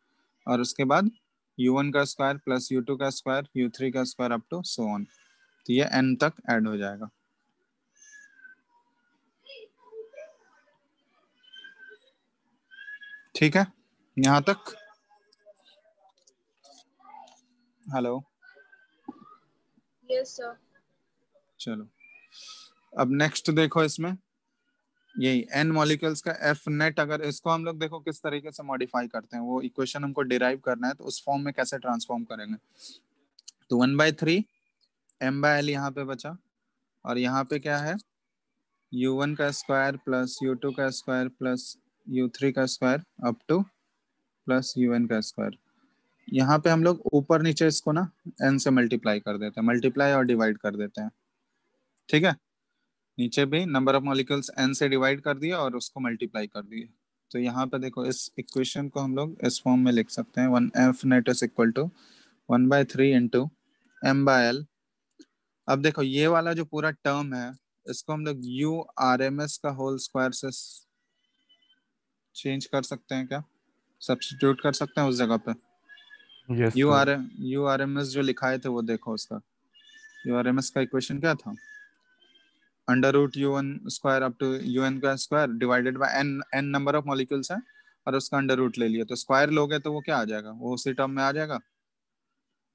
और उसके बाद यू वन का स्क्वायर प्लस यू टू का स्क्वायर यू थ्री का square up to so on तो ये एन तक ऐड हो जाएगा। ठीक है? यहाँ तक? हेलो यस सर चलो। अब नेक्स्ट देखो इसमें। यही एन मॉलिक्यूल्स का एफ़ नेट अगर इसको हम लोग देखो किस तरीके से मॉडिफाई करते हैं, वो इक्वेशन हमको डिराइव करना है तो उस फॉर्म में कैसे ट्रांसफॉर्म करेंगे? तो one by three m by l यहाँ पे बचा। और यहाँ पे क्या है? यू वन का स्क्वायर प्लस यू टू का स्क्वायर प्लस यू थ्री का square up to plus u n का स्क्वायर यहाँ पे हम लोग ऊपर नीचे इसको ना एन से मल्टीप्लाई कर देते हैं मल्टीप्लाई और डिवाइड कर देते हैं। ठीक है? नीचे भी नंबर ऑफ़ मॉलिक्यूल्स एन से डिवाइड कर दिया और उसको मल्टीप्लाई कर दिए तो यहाँ पे देखो इस इक्वेशन को हम लोग इस फॉर्म में लिख सकते हैं। One f net is equal to one by three into m by l अब देखो ये वाला जो पूरा टर्म है इसको हम लोग यू आर एम एस का होल स्क्वायर से चेंज कर सकते हैं क्या? सब्सटीट्यूट कर सकते हैं उस जगह पे। U r u r m s जो लिखाए थे वो देखो उसका। यू आर एम एस का इक्वेशन क्या था? Under root u one square up to u n का square divided by n n number of molecules है, और उसका अंडर रूट ले लिया तो स्क्वायर लोगे तो वो क्या आ जाएगा? वो उसी टर्म में आ जाएगा?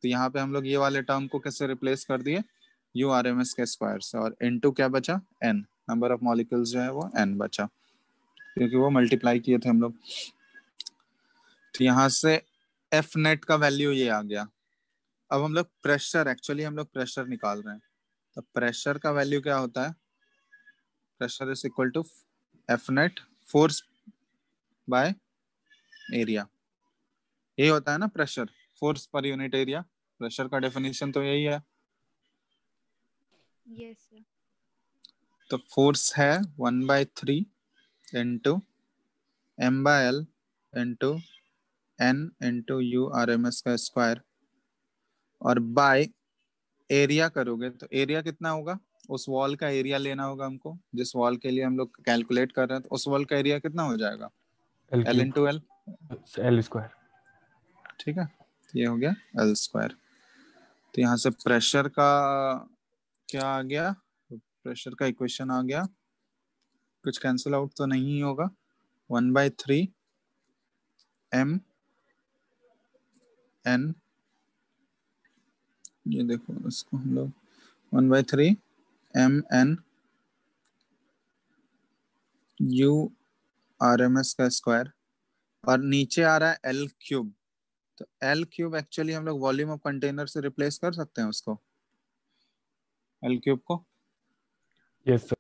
तो यहाँ पे हम लोग ये वाले टर्म को कैसे रिप्लेस कर दिए? यू आर एम एस के स्क्वायर से। और एन टू क्या बचा? एन नंबर ऑफ़ मॉलिक्यूल्स जो है वो एन बचा। क्योंकि वो मल्टीप्लाई किए थे हम लोग। तो यहाँ से एफ़ नेट का वैल्यू ये आ गया। अब हम लोग प्रेशर एक्चुअली हम लोग प्रेशर निकाल रहे हैं। तो प्रेशर का वैल्यू क्या होता है? Pressure is equal to f net force by area यही होता है ना pressure force per unit area pressure का डेफिनेशन तो यही है। यस सर तो फोर्स है one by three into m by l into n into u r m s का स्क्वायर और बाय एरिया करोगे तो एरिया कितना होगा? उस वॉल का एरिया लेना होगा हमको जिस वॉल के लिए हम लोग कैलकुलेट कर रहे हैं तो उस वॉल का एरिया कितना हो जाएगा? L into l l square ठीक है ये हो गया एल स्क्वायर तो यहाँ से प्रेशर का क्या आ गया? प्रेशर का इक्वेशन आ गया। कुछ कैंसिल आउट तो नहीं होगा। One by three m n ये देखो इसको हम लोग one by three m n u r m s का स्क्वायर और नीचे आ रहा है एल क्यूब तो एल क्यूब एक्चुअली हम लोग वॉल्यूम ऑफ़ कंटेनर से रिप्लेस कर सकते हैं उसको? एल क्यूब को? यस सर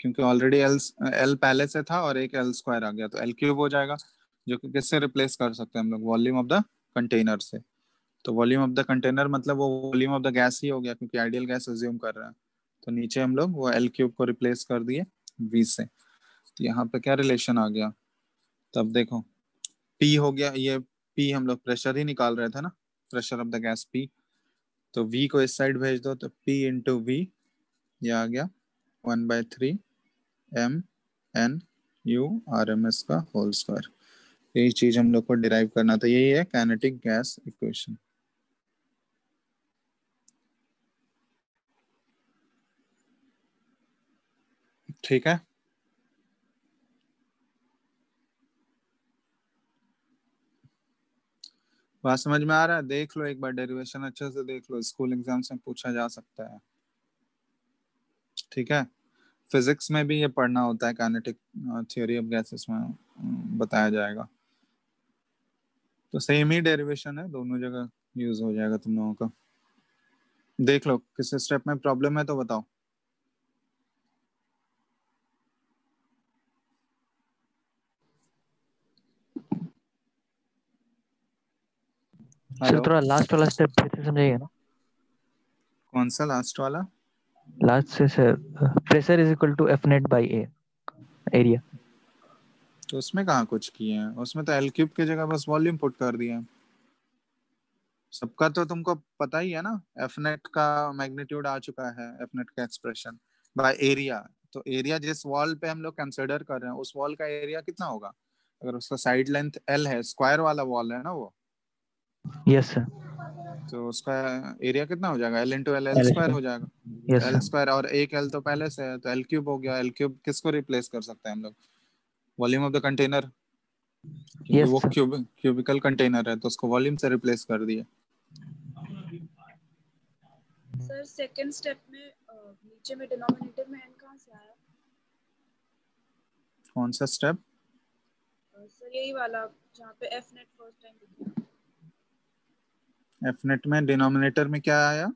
क्योंकि ऑलरेडी एल एल पहले से था और एक एल स्क्वायर आ गया तो एल क्यूब हो जाएगा जो कि किससे रिप्लेस कर सकते हैं हम लोग? वॉल्यूम ऑफ़ द कंटेनर से. तो वॉल्यूम ऑफ़ द कंटेनर मतलब वो वॉल्यूम ऑफ़ द गैस ही हो गया, क्योंकि आइडियल गैस अज्यूम कर रहे हैं। तो नीचे हम लोग वो एल क्यूब को रिप्लेस कर दिए वी से। तो यहाँ पे क्या रिलेशन आ गया? तब देखो पी हो गया, ये पी हम लोग प्रेशर ही निकाल रहे थे ना pressure of the gas p तो वी को इस साइड भेज दो तो पी इंटू वी ये आ गया one by three m n u r m s का होल स्क्वायर यही चीज़ हम लोग को डिराइव करना था, यही है कैनेटिक गैस इक्वेशन ठीक है। बात समझ में आ रहा है? देख लो एक बार डेरिवेशन अच्छे से देख लो। स्कूल एग्ज़ाम से पूछा जा सकता है। ठीक है। फिजिक्स में भी ये पढ़ना होता है। काइनेटिक थ्योरी ऑफ़ गैसेस में बताया जाएगा। तो सेम ही डेरिवेशन है। दोनों जगह यूज़ हो जाएगा तुम लोगों का। देख लो, किस स्टेप में प्रॉब्लम है तो बताओ। सर थोड़ा लास्ट वाला स्टेप फिर से समझाइए ना। कौन सा लास्ट वाला? लास्ट से sir pressure is equal to f net by a area तो उसमें कहाँ कुछ किए हैं? उसमें तो एल क्यूब की जगह बस वॉल्यूम पुट कर दिया। है सबका तो तुमको पता ही है ना एफ़ नेट का मैग्नीट्यूड आ चुका है एफ़ नेट का एक्सप्रेशन बाय एरिया तो एरिया जिस वॉल पे हम लोग कंसिडर कर रहे हैं उस वॉल का एरिया कितना होगा? अगर उसका साइड लेंथ एल है स्क्वायर वाला वॉल है ना वो यस सर तो उसका एरिया कितना हो जाएगा? L into L L L square square. हो जाएगा। यस एल सर स्क्वायर और एक एल तो पहले से है तो एल क्यूब हो गया। एल क्यूब किसको रिप्लेस कर सकते हैं हम लोग? Volume of the container Yes, वो क्यूब क्यूबिकल कंटेनर है तो उसको वॉल्यूम से रिप्लेस कर दिए सर सेकंड स्टेप में नीचे में डिनोमिनेटर में n कहाँ से आया? कौन सा स्टेप सर यही वाला जहाँ पे f नेट फ़र्स्ट टाइम लिखा एफ़ नेट में डिनोमिनेटर में क्या आया?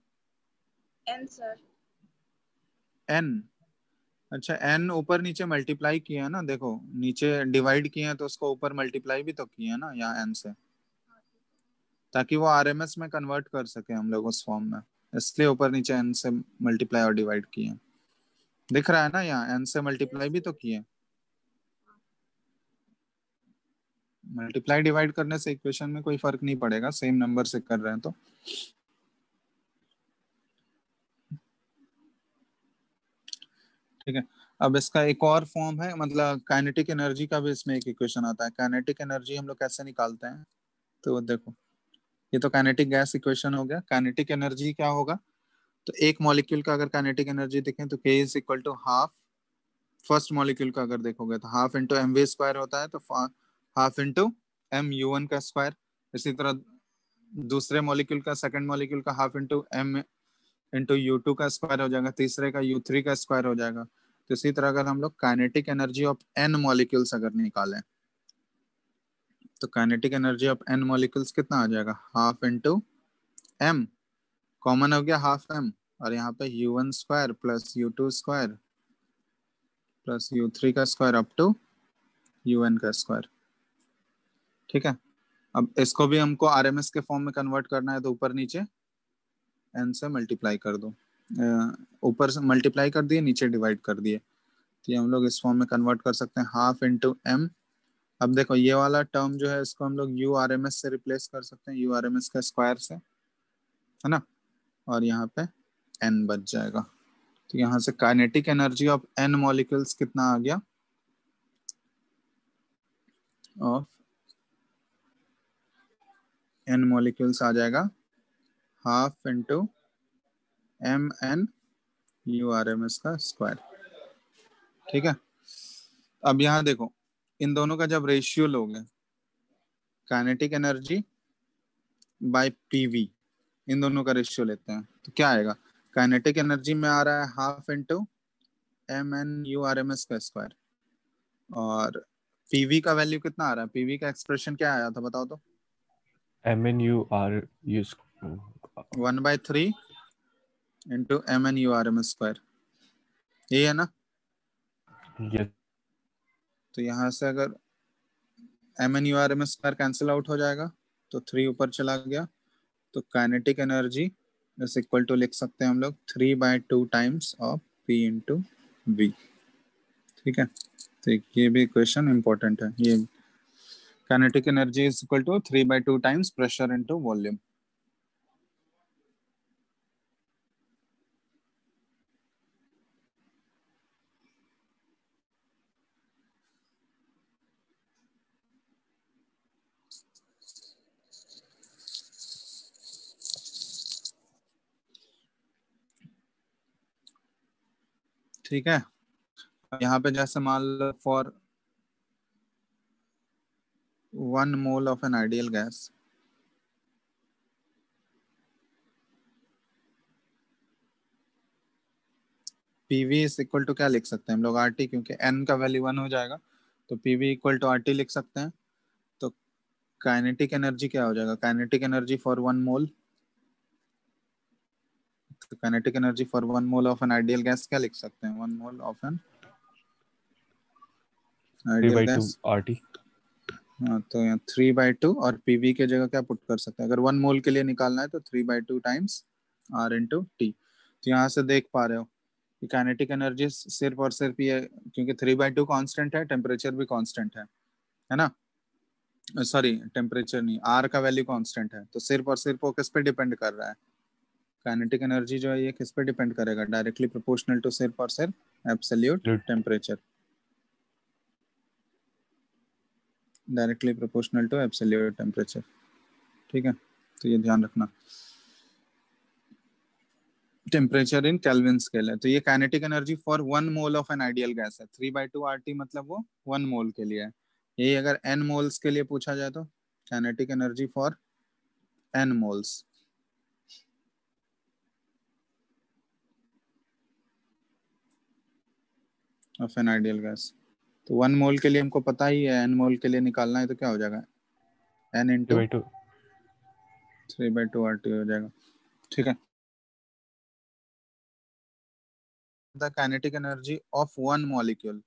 N सर एन अच्छा एन ऊपर नीचे मल्टीप्लाई किया है ना देखो नीचे डिवाइड किए हैं तो उसको ऊपर मल्टीप्लाई भी तो किए हैं ना यहाँ एन से। ताकि वो आरएमएस में कन्वर्ट कर सके हम लोग उस फॉर्म में। इसलिए ऊपर नीचे एन से मल्टीप्लाई और डिवाइड किए दिख रहा है ना यहाँ एन से मल्टीप्लाई भी तो किए मल्टीप्लाई डिवाइड करने से इक्वेशन में कोई फ़र्क नहीं पड़ेगा सेम नंबर से कर रहे हैं तो। ठीक है, अब इसका एक और फॉर्म है मतलब काइनेटिक एनर्जी का भी इसमें एक इक्वेशन आता है। काइनेटिक एनर्जी हम लोग कैसे निकालते हैं? तो देखो, ये तो काइनेटिक गैस इक्वेशन हो गया। काइनेटिक एनर्जी क्या होगा? तो एक मॉलिक्यूल का अगर काइनेटिक एनर्जी देखें तो K is equal to half first molecule का अगर देखोगे तो half into M V square होता है तो half into M U one का स्क्वायर इसी तरह दूसरे मॉलिक्यूल का सेकंड मॉलिक्यूल का half into M into U two का स्क्वायर हो जाएगा, तीसरे का यू थ्री का स्क्वायर हो जाएगा। तो इसी तरह अगर हम लोग kinetic energy of N molecules अगर निकालें तो kinetic energy of N molecules कितना आ जाएगा? हाफ़ इंटू एम कॉमन हो गया हाफ़ एम और यहाँ पे U one square plus U two square plus U three का square up to U N का स्क्वायर ठीक है? अब इसको भी हमको आर एम एस के फॉर्म में कन्वर्ट करना है तो ऊपर नीचे एन से मल्टीप्लाई कर दो। ऊपर से मल्टीप्लाई कर दिए, नीचे डिवाइड कर दिए। तो ये हम लोग इस फॉर्म में कन्वर्ट कर सकते हैं हाफ़ इंटू एम अब देखो, ये वाला टर्म जो है, इसको हम लोग यू आर एम एस से रिप्लेस कर सकते हैं यू आर एम एस का स्क्वायर से, है ना? और यहाँ पे एन बच जाएगा। तो यहाँ से kinetic energy of N molecules कितना आ गया? ऑफ़ एन मॉलिक्यूल्स आ जाएगा। Half into M N U R M S का स्क्वायर ठीक है? अब यहाँ देखो, इन दोनों का जब रेशियो लोगे काइनेटिक एनर्जी बाय पीवी इन दोनों का रेशियो लेते हैं तो क्या आएगा? काइनेटिक एनर्जी में आ रहा है half into M N U R M S का स्क्वायर और पीवी का वैल्यू कितना आ रहा है? पीवी का एक्सप्रेशन क्या आया था बताओ तो। M N U R U one by three into M N U R M square ये है ना? यस तो यहाँ से अगर M N U R M square cancel out हो जाएगा तो थ्री ऊपर चला गया। तो kinetic energy is equal to लिख सकते हैं हम लोग three by two times of P into V ठीक है? तो ये भी क्वेश्चन इंपॉर्टेंट है। ये kinetic energy is equal to three by two times pressure into volume ठीक है? यहाँ पे जैसे मान लो for one mole of an ideal gas PV is equal to क्या लिख सकते हैं हम लोग? टी क्योंकि एन का वैल्यू वन हो जाएगा तो PV equal to R T लिख सकते हैं। तो काइनेटिक एनर्जी क्या हो जाएगा? Kinetic energy for one mole kinetic energy for one mole of an ideal gas क्या लिख सकते हैं? One mole of an ideal gas हाँ तो यहाँ थ्री बाई टू और पीवी के जगह क्या पुट कर सकते हैं? अगर वन मोल के लिए निकालना है तो three by two times R into T तो यहाँ से देख पा रहे हो कि काइनेटिक एनर्जी सिर्फ़ और सिर्फ़ ये क्योंकि थ्री बाई टू कॉन्स्टेंट है टेम्परेचर भी कॉन्स्टेंट है है ना? सॉरी टेम्परेचर नहीं आर का वैल्यू कॉन्स्टेंट है तो सिर्फ़ और सिर्फ़ वो किस पे डिपेंड कर रहा है? काइनेटिक एनर्जी जो है ये किस पे डिपेंड करेगा? डायरेक्टली प्रोपोर्शनल टू सिर्फ़ और सिर्फ़ absolute temperature directly proportional to absolute temperature ठीक है? तो ये ध्यान रखना। टेम्परेचर इन केल्विन स्केल है। तो ये kinetic energy for one mole of an ideal gas है। Three by two R T मतलब वो वन मोल के लिए है। यही अगर एन मोल्स के लिए पूछा जाए तो kinetic energy for N moles of an ideal gas तो वन मोल के लिए हमको पता ही है एन मोल के लिए निकालना है तो क्या हो जाएगा? N three into by two three by two R T हो जाएगा। ठीक है? The kinetic energy of one molecule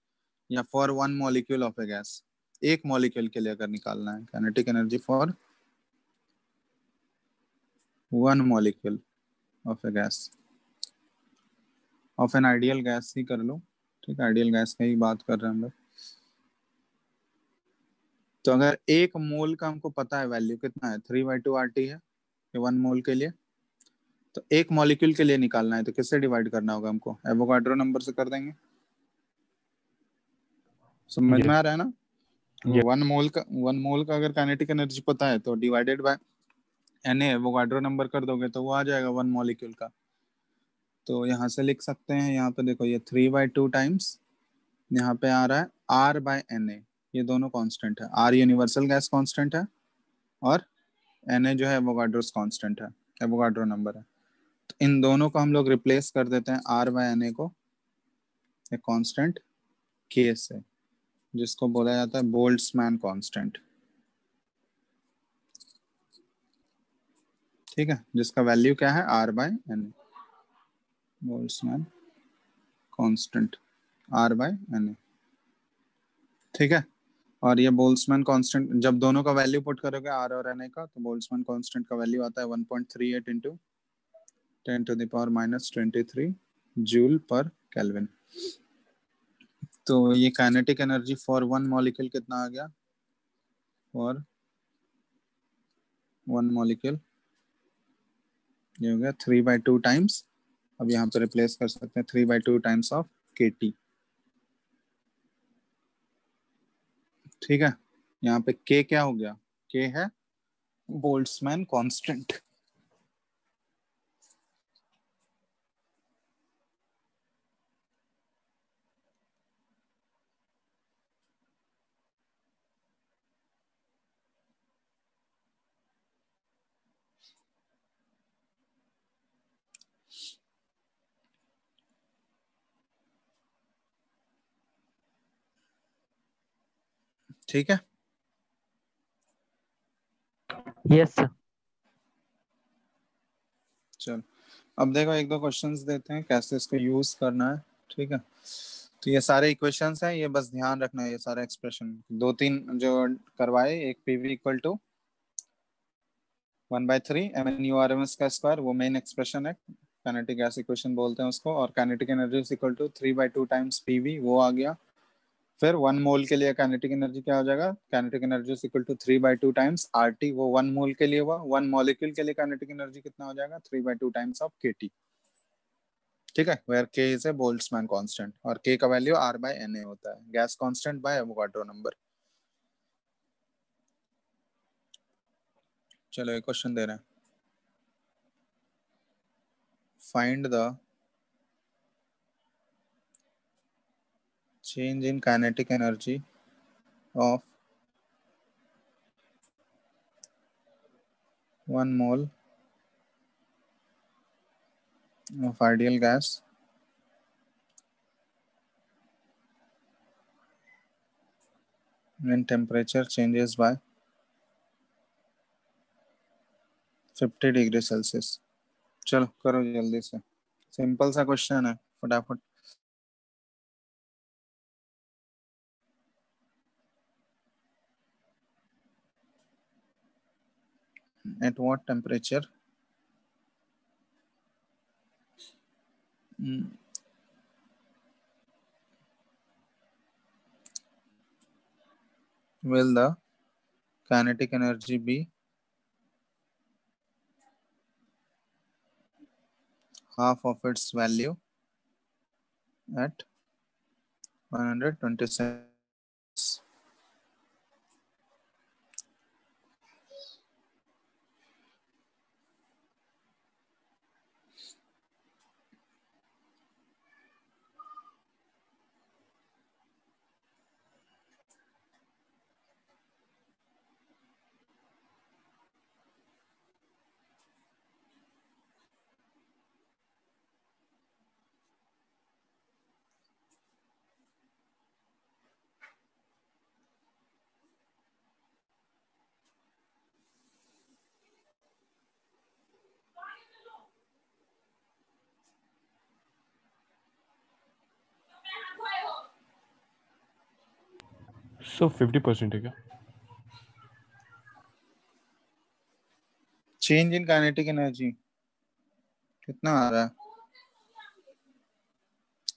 या for one molecule of a gas एक मॉलिक्यूल के लिए अगर निकालना है kinetic energy for one molecule of a gas of an ideal gas ही कर लो। ठीक है? आइडियल गैस का ही बात कर रहे हैं हम लोग। तो अगर एक मोल का हमको पता है वैल्यू कितना है three by two R T है वन मोल के लिए तो एक मॉलिक्यूल के लिए निकालना है तो किससे डिवाइड करना होगा हमको? एवोगाड्रो नंबर से कर देंगे। समझ में आ रहा है ना? वन मोल का वन मोल का अगर काइनेटिक एनर्जी पता है तो divided by N Avogadro number कर दोगे तो वो आ जाएगा वन मॉलिक्यूल का। तो यहाँ से लिख सकते हैं यहाँ पे देखो ये थ्री बाई टू टाइम्स यहाँ पे आ रहा है आर बाय एन ए ये दोनों कांस्टेंट है। आर यूनिवर्सल गैस कांस्टेंट है और एन ए जो है एवोगाड्रोस कांस्टेंट है। एवोगाड्रो नंबर है। तो इन दोनों को हम लोग रिप्लेस कर देते हैं आर बाय एन को, एक कांस्टेंट के से जिसको बोला जाता है बोल्ट्समैन कांस्टेंट ठीक है? जिसका वैल्यू क्या है? R by N Boltzmann constant R by N ठीक है? और ये बोल्ट्समैन कांस्टेंट जब दोनों का वैल्यू पुट करोगे आर और एन ए का तो बोल्ट्समैन कांस्टेंट का वैल्यू आता है 1.38 into 10 to the power minus 23 joule per kelvin तो ये kinetic energy for one molecule कितना आ गया? फॉर वन मॉलिक्यूल ये हो गया थ्री बाई टू टाइम्स अब यहाँ पे रिप्लेस कर सकते हैं three by two times of K T ठीक है? यहाँ पे के क्या हो गया? के है बोल्ट्समैन कांस्टेंट ठीक है? Yes sir. चल। अब देखो एक दो क्वेश्चंस देते हैं कैसे इसको यूज़ करना है ठीक है? तो ये सारे इक्वेशंस हैं ये बस ध्यान रखना है ये सारे एक्सप्रेशन दो तीन जो करवाए एक PV equal to one by three M N U R M S का स्क्वायर वो मेन एक्सप्रेशन है। काइनेटिक गैस इक्वेशन बोलते हैं उसको और kinetic energy equal to three by two times PV वो आ गया। फिर वन मोल के लिए काइनेटिक एनर्जी क्या हो जाएगा? Kinetic energy is equal to three by two times R T वो वन मोल के लिए हुआ। वन मॉलिक्यूल के लिए काइनेटिक एनर्जी कितना हो जाएगा? Three by two times of K T ठीक है? वेयर के इज़ ए बोल्ट्समैन कांस्टेंट और के का value R by N A होता है। Gas constant by Avogadro number चलो एक क्वेश्चन दे रहे हैं। Find the change in kinetic energy of 1 mole of ideal gas when temperature changes by 50 degree Celsius चलो करो जल्दी से सिंपल सा क्वेश्चन है फटाफट at what temperature mm. will the kinetic energy be half of its value at 127 so fifty percent है क्या? Change in kinetic energy कितना आ रहा है?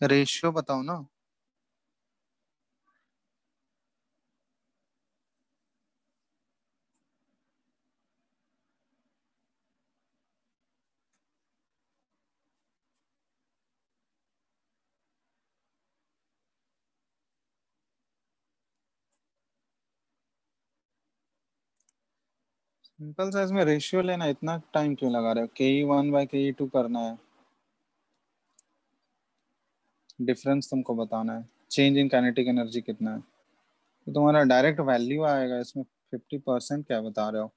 रेशियो बताओ ना। सिंपल सा इसमें रेशियो लेना इतना टाइम क्यों लगा रहे हो? K E one by K E two करना है। डिफरेंस तुमको बताना है। चेंज इन काइनेटिक एनर्जी कितना है। तो तुम्हारा डायरेक्ट वैल्यू आएगा, इसमें फिफ्टी परसेंट क्या बता रहे हो?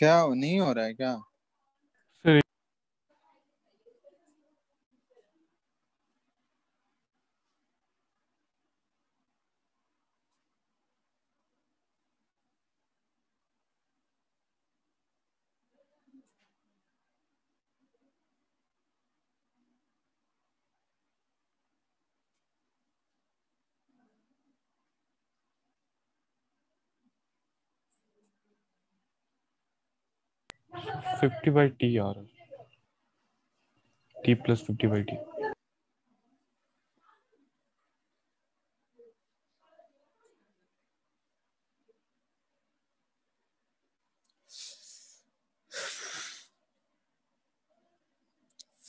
क्या नहीं हो रहा है क्या सर फिफ्टी बाई टी आ रहा है T plus fifty by T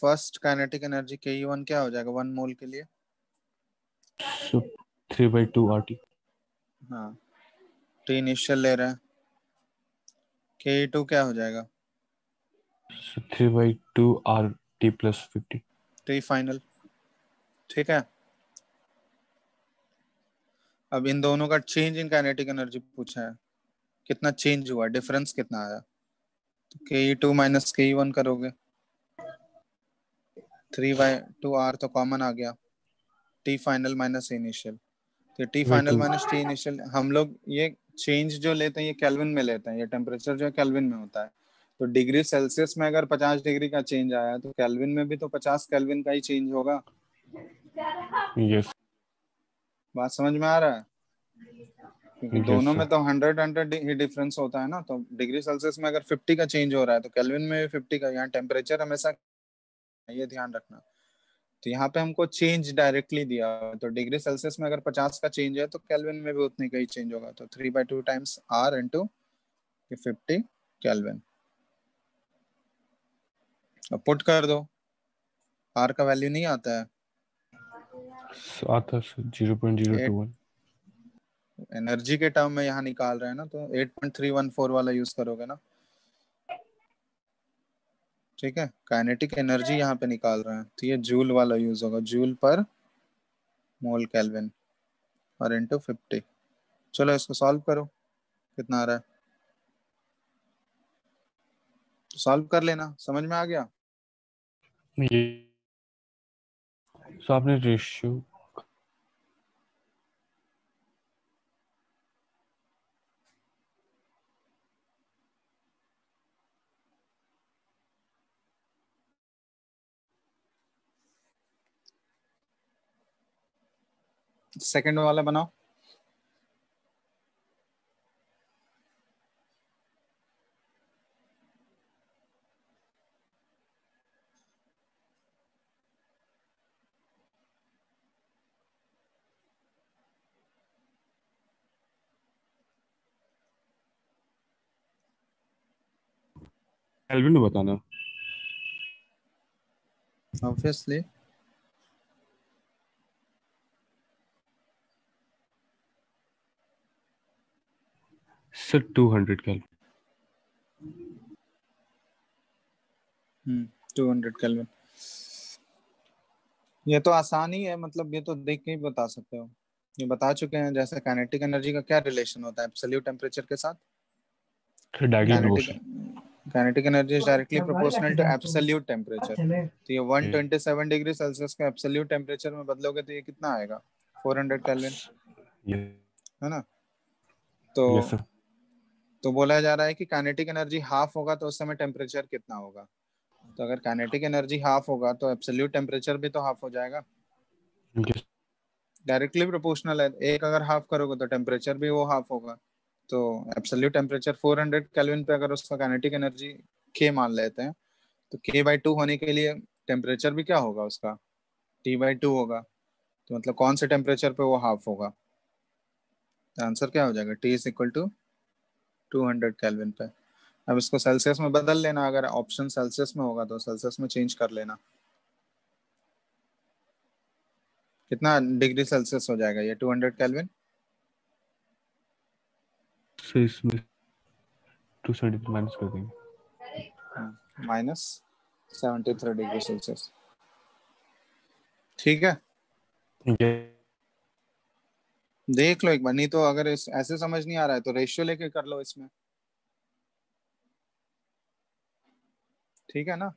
first kinetic energy K E one क्या हो जाएगा? वन मोल के लिए? Three by two R T हाँ। टी इनिशियल ले रहा है। के ई टू क्या हो जाएगा? Three by two R T plus fifty T final ठीक है? अब इन दोनों का चेंज इन काइनेटिक एनर्जी पूछा है। कितना चेंज हुआ? डिफरेंस कितना आया? तो K two minus K one करोगे। थ्री बाई टू आर तो कॉमन आ गया। टी फाइनल माइनस इनिशियल तो T final minus T initial हम लोग ये चेंज जो लेते हैं ये केल्विन में लेते हैं। ये टेम्परेचर जो है केल्विन में होता है। तो डिग्री सेल्सियस में अगर 50 डिग्री का चेंज आया तो कैलविन में भी तो 50 कैलविन का ही चेंज होगा। यस बात समझ में आ रहा है? क्योंकि Yes, दोनों. में तो हंड्रेड हंड्रेड ही डिफरेंस होता है ना तो डिग्री सेल्सियस में अगर 50 का चेंज हो रहा है तो कैलविन में भी 50 का यहाँ टेम्परेचर हमेशा ये ध्यान रखना। तो यहाँ पे हमको चेंज डायरेक्टली दिया तो डिग्री सेल्सियस में अगर 50 का चेंज है तो कैलविन में भी उतने का ही चेंज होगा। तो three by two times R into fifty kelvin. अब पुट कर दो। आर का वैल्यू नहीं आता है। आता zero point zero two one. Energy के टर्म में यहाँ निकाल रहे हैं ना तो 8.314 वाला यूज़ करोगे ना। ठीक है? काइनेटिक एनर्जी यहाँ पे निकाल रहे हैं। तो ये जूल वाला यूज़ होगा। जूल पर मोल केल्विन और इंटू फिफ्टी चलो इसको सॉल्व करो। कितना आ रहा है? सॉल्व कर लेना समझ में आ गया? ये सो आपने रेशियो सेकंड वाला बनाओ। केल्विन में बताना। Obviously sir two hundred kelvin two hundred kelvin ये तो आसान ही है मतलब ये तो देख के ही बता सकते हो। ये बता चुके हैं जैसे काइनेटिक एनर्जी का क्या रिलेशन होता है एब्सोल्यूट टेम्परेचर के साथ? Directly proportional kinetic energy is directly proportional to absolute temperature तो ये 127 डिग्री सेल्सियस का एब्सोल्यूट टेम्परेचर में बदलोगे तो ये कितना आएगा? 400 केल्विन है ना? तो तो बोला जा रहा है कि काइनेटिक एनर्जी हाफ़ होगा तो उस समय टेम्परेचर कितना होगा? तो अगर काइनेटिक एनर्जी हाफ़ होगा तो एब्सोल्यूट टेम्परेचर भी तो हाफ़ हो जाएगा। डायरेक्टली प्रोपोर्शनल है। एक अगर हाफ़ करोगे तो टेम्परेचर भी वो हाफ़ होगा। तो एब्सोल्यूट टेम्परेचर 400 केल्विन पे अगर उसका काइनेटिक एनर्जी के मान लेते हैं तो के बाई टू होने के लिए टेम्परेचर भी क्या होगा उसका? टी बाई टू होगा। तो मतलब कौन से टेम्परेचर पे वो हाफ़ होगा? तो आंसर क्या हो जाएगा? T is equal to two hundred kelvin पे। अब इसको सेल्सियस में बदल लेना, अगर ऑप्शन सेल्सियस में होगा तो सेल्सियस में चेंज कर लेना। कितना डिग्री सेल्सियस हो जाएगा ये? 200 केल्विन सर इसमें टू सेवेंटी माइनस कर देंगे। Minus seventy three degree Celsius ठीक है। ये देख लो एक बार नहीं तो अगर इस ऐसे समझ नहीं आ रहा है तो रेशियो लेके कर लो इसमें। ठीक है ना?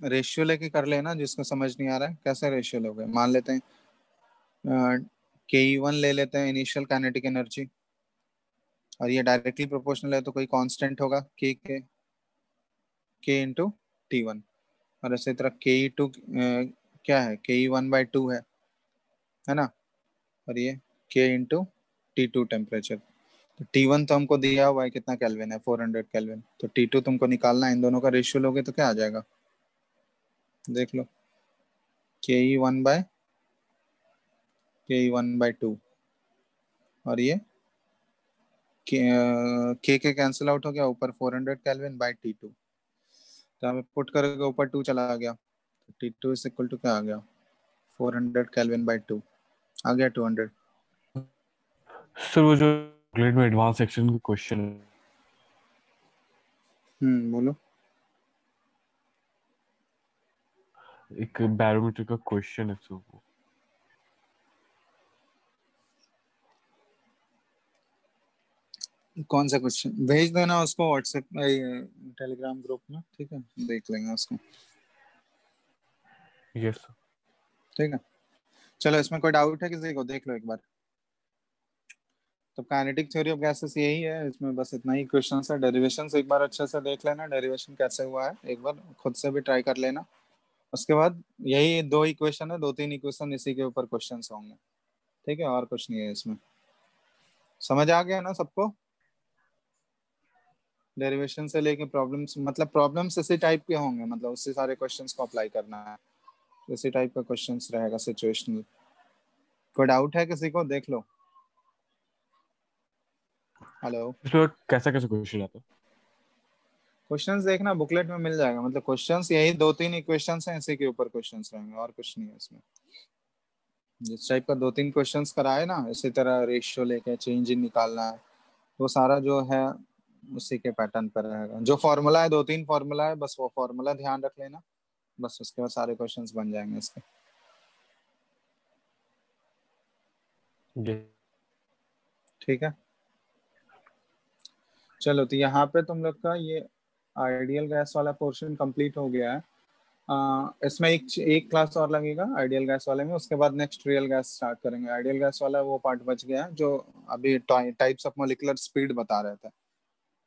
रेशियो लेके कर लेना, जिसको समझ नहीं आ रहा है, कैसे रेशियो लोगे? मान लेते हैं के वन ले लेते हैं इनिशियल काइनेटिक एनर्जी और ये डायरेक्टली प्रोपोर्शनल है तो कोई कांस्टेंट होगा K K K into T one और इसी तरह के ई टू क्या है? K E one by two है है ना? और ये K into T two temperature तो टी वन तो हमको दिया हुआ है, कितना कैलविन है? फोर हंड्रेड कैलविन तो टी टू तुमको निकालना है, इन दोनों का रेशियो लोगे तो क्या आ जाएगा? देख लो। K E one by K E one by two और ये के के कैंसिल आउट हो गया ऊपर 400 केल्विन बाय टी टू तो हमें पुट करोगे ऊपर टू चला गया। T two is equal to क्या आ गया? 400 केल्विन बाय टू आ गया 200 सर वो जो ग्रेड में एडवांस सेक्शन का क्वेश्चन हम्म बोलो। एक बैरोमीटर का क्वेश्चन है सर वो। कौन सा क्वेश्चन भेज देना उसको व्हाट्सएप टेलीग्राम ग्रुप में ठीक है? देख लेंगे उसको। यस ठीक है? चलो इसमें कोई डाउट है किसी को देख लो एक बार। तो काइनेटिक थ्योरी ऑफ़ गैसेस यही है इसमें बस इतना ही क्वेश्चन है। डेरिवेशन एक बार अच्छे से देख लेना डेरिवेशन कैसे हुआ है एक बार खुद से भी ट्राई कर लेना। उसके बाद यही दो इक्वेशन है, दो तीन इक्वेशन इसी के ऊपर क्वेश्चन होंगे। ठीक है, और कुछ नहीं है इसमें। समझ आ गया ना सबको? डेरिवेशन से लेके प्रॉब्लम्स मतलब प्रॉब्लम्स इसी टाइप के होंगे मतलब उससे सारे क्वेश्चंस को अप्लाई करना है। इसी टाइप का क्वेश्चंस रहेगा सिचुएशनल कोई डाउट है किसी को? देख लो। हेलो कैसा कैसा क्वेश्चन आता है? क्वेश्चंस देखना बुकलेट में मिल जाएगा। मतलब क्वेश्चंस यही दो तीन इक्वेशंस हैं इसी के ऊपर क्वेश्चंस रहेंगे और कुछ नहीं है इसमें। जिस टाइप का दो तीन क्वेश्चंस कराए ना इसी तरह रेशियो लेके चेंज इन निकालना है वो सारा जो है उसी के पैटर्न पर रहेगा। जो फॉर्मूला है दो तीन फॉर्मूला है बस वो फॉर्मूला ध्यान रख लेना बस उसके बाद सारे क्वेश्चन बन जाएँगे इसके। ठीक है? चलो तो यहाँ पे तुम लोग का ये आइडियल गैस वाला पोर्शन कंप्लीट हो गया है। आ, इसमें एक एक क्लास और लगेगा आइडियल गैस वाले में उसके बाद नेक्स्ट रियल गैस स्टार्ट करेंगे। आइडियल गैस वाला वो पार्ट बच गया है जो अभी टाइप्स ऑफ़ मोलिकुलर स्पीड बता रहे थे।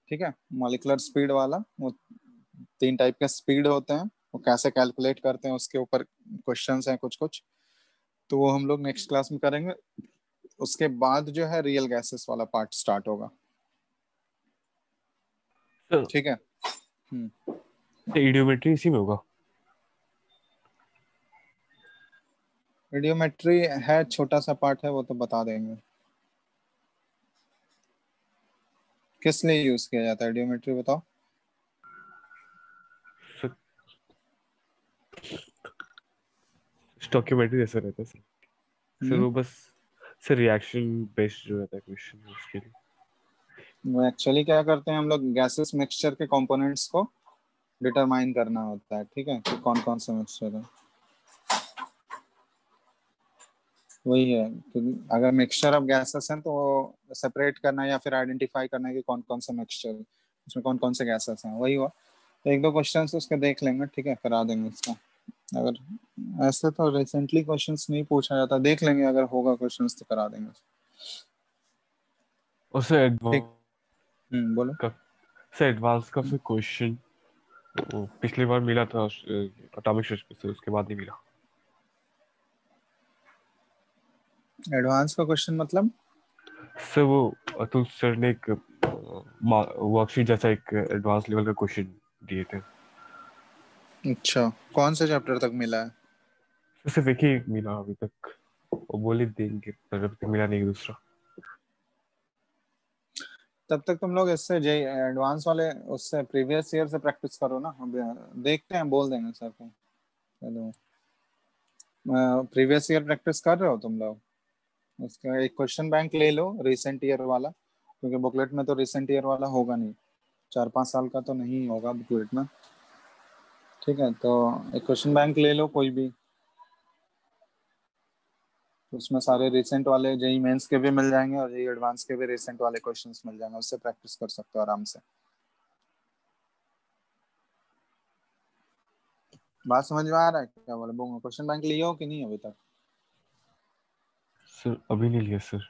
ठीक है? मोलिकुलर स्पीड वाला वो तीन टाइप के स्पीड होते हैं वो कैसे कैलकुलेट करते हैं उसके ऊपर क्वेश्चन हैं कुछ कुछ तो वो हम लोग नेक्स्ट क्लास में करेंगे। उसके बाद जो है रियल गैसेस वाला पार्ट स्टार्ट होगा। ठीक है? इडियोमेट्री इसी में होगा। रेडियोमेट्री है छोटा सा पार्ट है वो तो बता देंगे। किस लिए यूज़ किया जाता है? रेडियोमेट्री बताओ। डॉक्यूमेंट्री जैसा रहता है सर। सर हम्म? वो बस सर रिएक्शन बेस्ड जो रहता है क्वेश्चन उसके लिए। एक्चुअली क्या करते हैं हम लोग गैसेस मिक्सचर के कंपोनेंट्स को डिटरमाइन करना होता है ठीक है? कि कौन कौन से मिक्सचर है? वही है कि अगर मिक्सचर ऑफ़ गैसेस हैं तो वो सेपरेट करना या फिर आइडेंटिफाई करना है कि कौन कौन से मिक्सचर उसमें कौन कौन से गैसेस हैं वही हुआ। तो एक दो क्वेश्चन उसके देख लेंगे ठीक है? करा देंगे इसका। अगर ऐसे तो रिसेंटली क्वेश्चंस नहीं पूछा जाता देख लेंगे अगर होगा क्वेश्चंस तो करा देंगे। और sir advance hmm sir advance का फिर क्वेश्चन पिछली बार मिला था एटॉमिक स्ट्रक्चर से उसके बाद नहीं मिला। एडवांस का क्वेश्चन मतलब? सर वो अतुल सर ने एक वर्कशीट जैसा एक एडवांस लेवल का क्वेश्चन दिए थे। अच्छा कौन से चैप्टर तक मिला है? सिर्फ़ एक ही मिला अभी तक वो बोले देंगे पर अभी तक मिला नहीं दूसरा। तब तक तुम लोग इससे एडवांस वाले उससे प्रीवियस ईयर से प्रैक्टिस करो ना। अब देखते हैं, बोल देंगे सर को। चलो प्रीवियस ईयर प्रैक्टिस कर रहे हो तुम लोग? उसका एक क्वेश्चन बैंक ले लो रिसेंट ईयर वाला। क्योंकि बुकलेट में तो रिसेंट ईयर वाला होगा नहीं। चार पाँच साल का तो नहीं होगा बुकलेट में। ठीक है तो एक क्वेश्चन बैंक ले लो कोई भी। उसमें सारे रिसेंट वाले जेई मेंस के भी मिल जाएँगे और जेई एडवांस के भी रिसेंट वाले क्वेश्चंस मिल जाएँगे उससे प्रैक्टिस कर सकते हो आराम से। बात समझ में आ रहा है क्या बोले? बोंगे क्वेश्चन बैंक लिया हो कि नहीं अभी तक? सर अभी नहीं लिया सर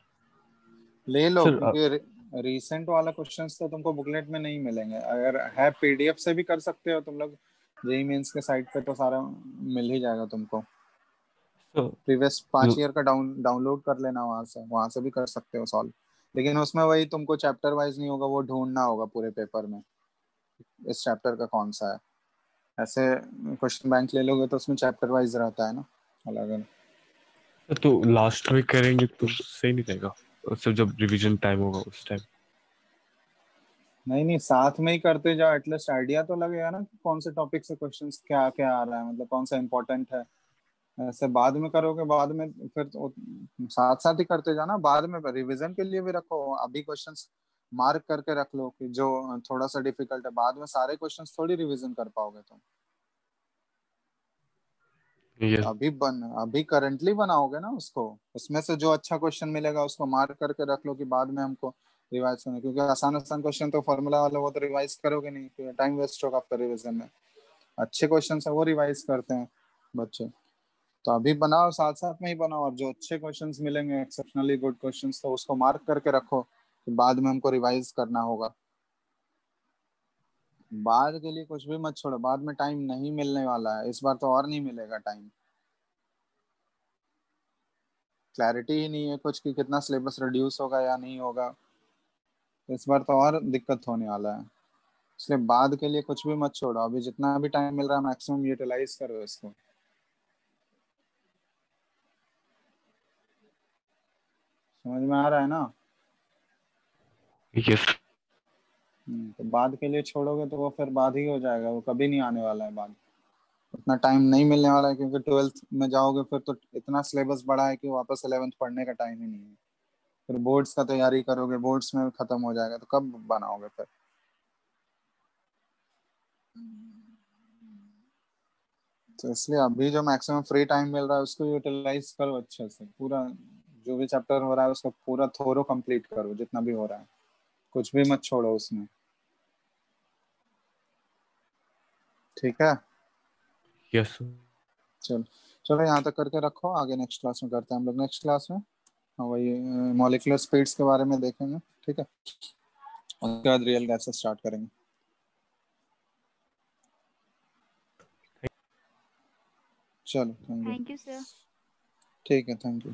ले लो क्योंकि रिसेंट वाला क्वेश्चंस तो तुमको बुकलेट में नहीं मिलेंगे। अगर है पीडीएफ से भी कर सकते हो तुम लोग जेई मेंस के साइट पे तो सारा मिल ही जाएगा तुमको। प्रीवियस पाँच ईयर का डाउन डाउनलोड कर लेना वहाँ से वहाँ से भी कर सकते हो सॉल्व लेकिन उसमें वही तुमको चैप्टर वाइज नहीं होगा वो ढूंढना होगा पूरे पेपर में इस चैप्टर का कौन सा है। ऐसे क्वेश्चन बैंक ले लोगे तो उसमें चैप्टर वाइज रहता है ना अलग अलग। तो लास्ट में करेंगे तो सही नहीं रहेगा सिर्फ़ जब रिवीजन टाइम होगा उस टाइम नहीं नहीं साथ में ही करते जाओ एटलीस्ट आइडिया तो लगेगा ना कौन से टॉपिक से क्वेश्चंस क्या क्या आ रहा है मतलब कौन सा इम्पोर्टेंट है। ऐसे बाद में करोगे बाद में फिर तो साथ साथ ही करते जाना बाद में रिवीजन के लिए भी रखो अभी क्वेश्चंस मार्क करके रख लो कि जो थोड़ा सा डिफ़िकल्ट है बाद में सारे क्वेश्चंस थोड़ी रिवीजन कर पाओगे तुम। यस अभी बन अभी करंटली बनाओगे ना उसको उसमें से जो अच्छा क्वेश्चन मिलेगा उसको मार्क करके रख लो कि बाद में हमको रिवाइज करना क्योंकि आसान आसान क्वेश्चन तो फॉर्मूला वाले वो तो रिवाइज करोगे नहीं टाइम वेस्ट होगा आपका रिवीजन में। अच्छे क्वेश्चन है वो रिवाइज करते हैं बच्चे। तो अभी बनाओ साथ साथ में ही बनाओ और जो अच्छे क्वेश्चंस मिलेंगे एक्सेप्शनली गुड क्वेश्चंस तो उसको मार्क करके रखो कि बाद में हमको रिवाइज करना होगा। बाद के लिए कुछ भी मत छोड़ो, बाद में टाइम नहीं मिलने वाला है। इस बार तो और नहीं मिलेगा टाइम क्लैरिटी ही नहीं है कुछ कि कितना सिलेबस रिड्यूस होगा या नहीं होगा। इस बार तो और दिक्कत होने वाला है। इसलिए बाद के लिए कुछ भी मत छोड़ो। अभी जितना भी टाइम मिल रहा है मैक्सिमम यूटिलाइज करो इसको। समझ में आ रहा है ना? यस हम्म, तो बाद के लिए छोड़ोगे तो वो फिर बाद ही हो जाएगा वो कभी नहीं आने वाला है बाद। उतना टाइम नहीं मिलने वाला है क्योंकि ट्वेल्थ में जाओगे फिर तो इतना सिलेबस बड़ा है कि वापस इलेवेंथ पढ़ने का टाइम ही नहीं है। फिर बोर्ड्स का तैयारी करोगे बोर्ड्स में खत्म हो जाएगा तो कब बनाओगे फिर? तो इसलिए अभी जो मैक्सिमम फ्री टाइम मिल रहा है उसको यूटिलाइज करो अच्छे से पूरा जो भी चैप्टर हो रहा है उसका पूरा थोरो कंप्लीट करो जितना भी हो रहा है। कुछ भी मत छोड़ो उसमें। ठीक है? यस चलो। चलो यहाँ तक करके रखो। आगे नेक्स्ट क्लास में करते हैं हम लोग। नेक्स्ट क्लास में हाँ वही मॉलिकुलर स्पीड्स के बारे में देखेंगे। ठीक है? उसके बाद रियल गैसेस स्टार्ट करेंगे। चलो thank you thank you sir ठीक है थैंक यू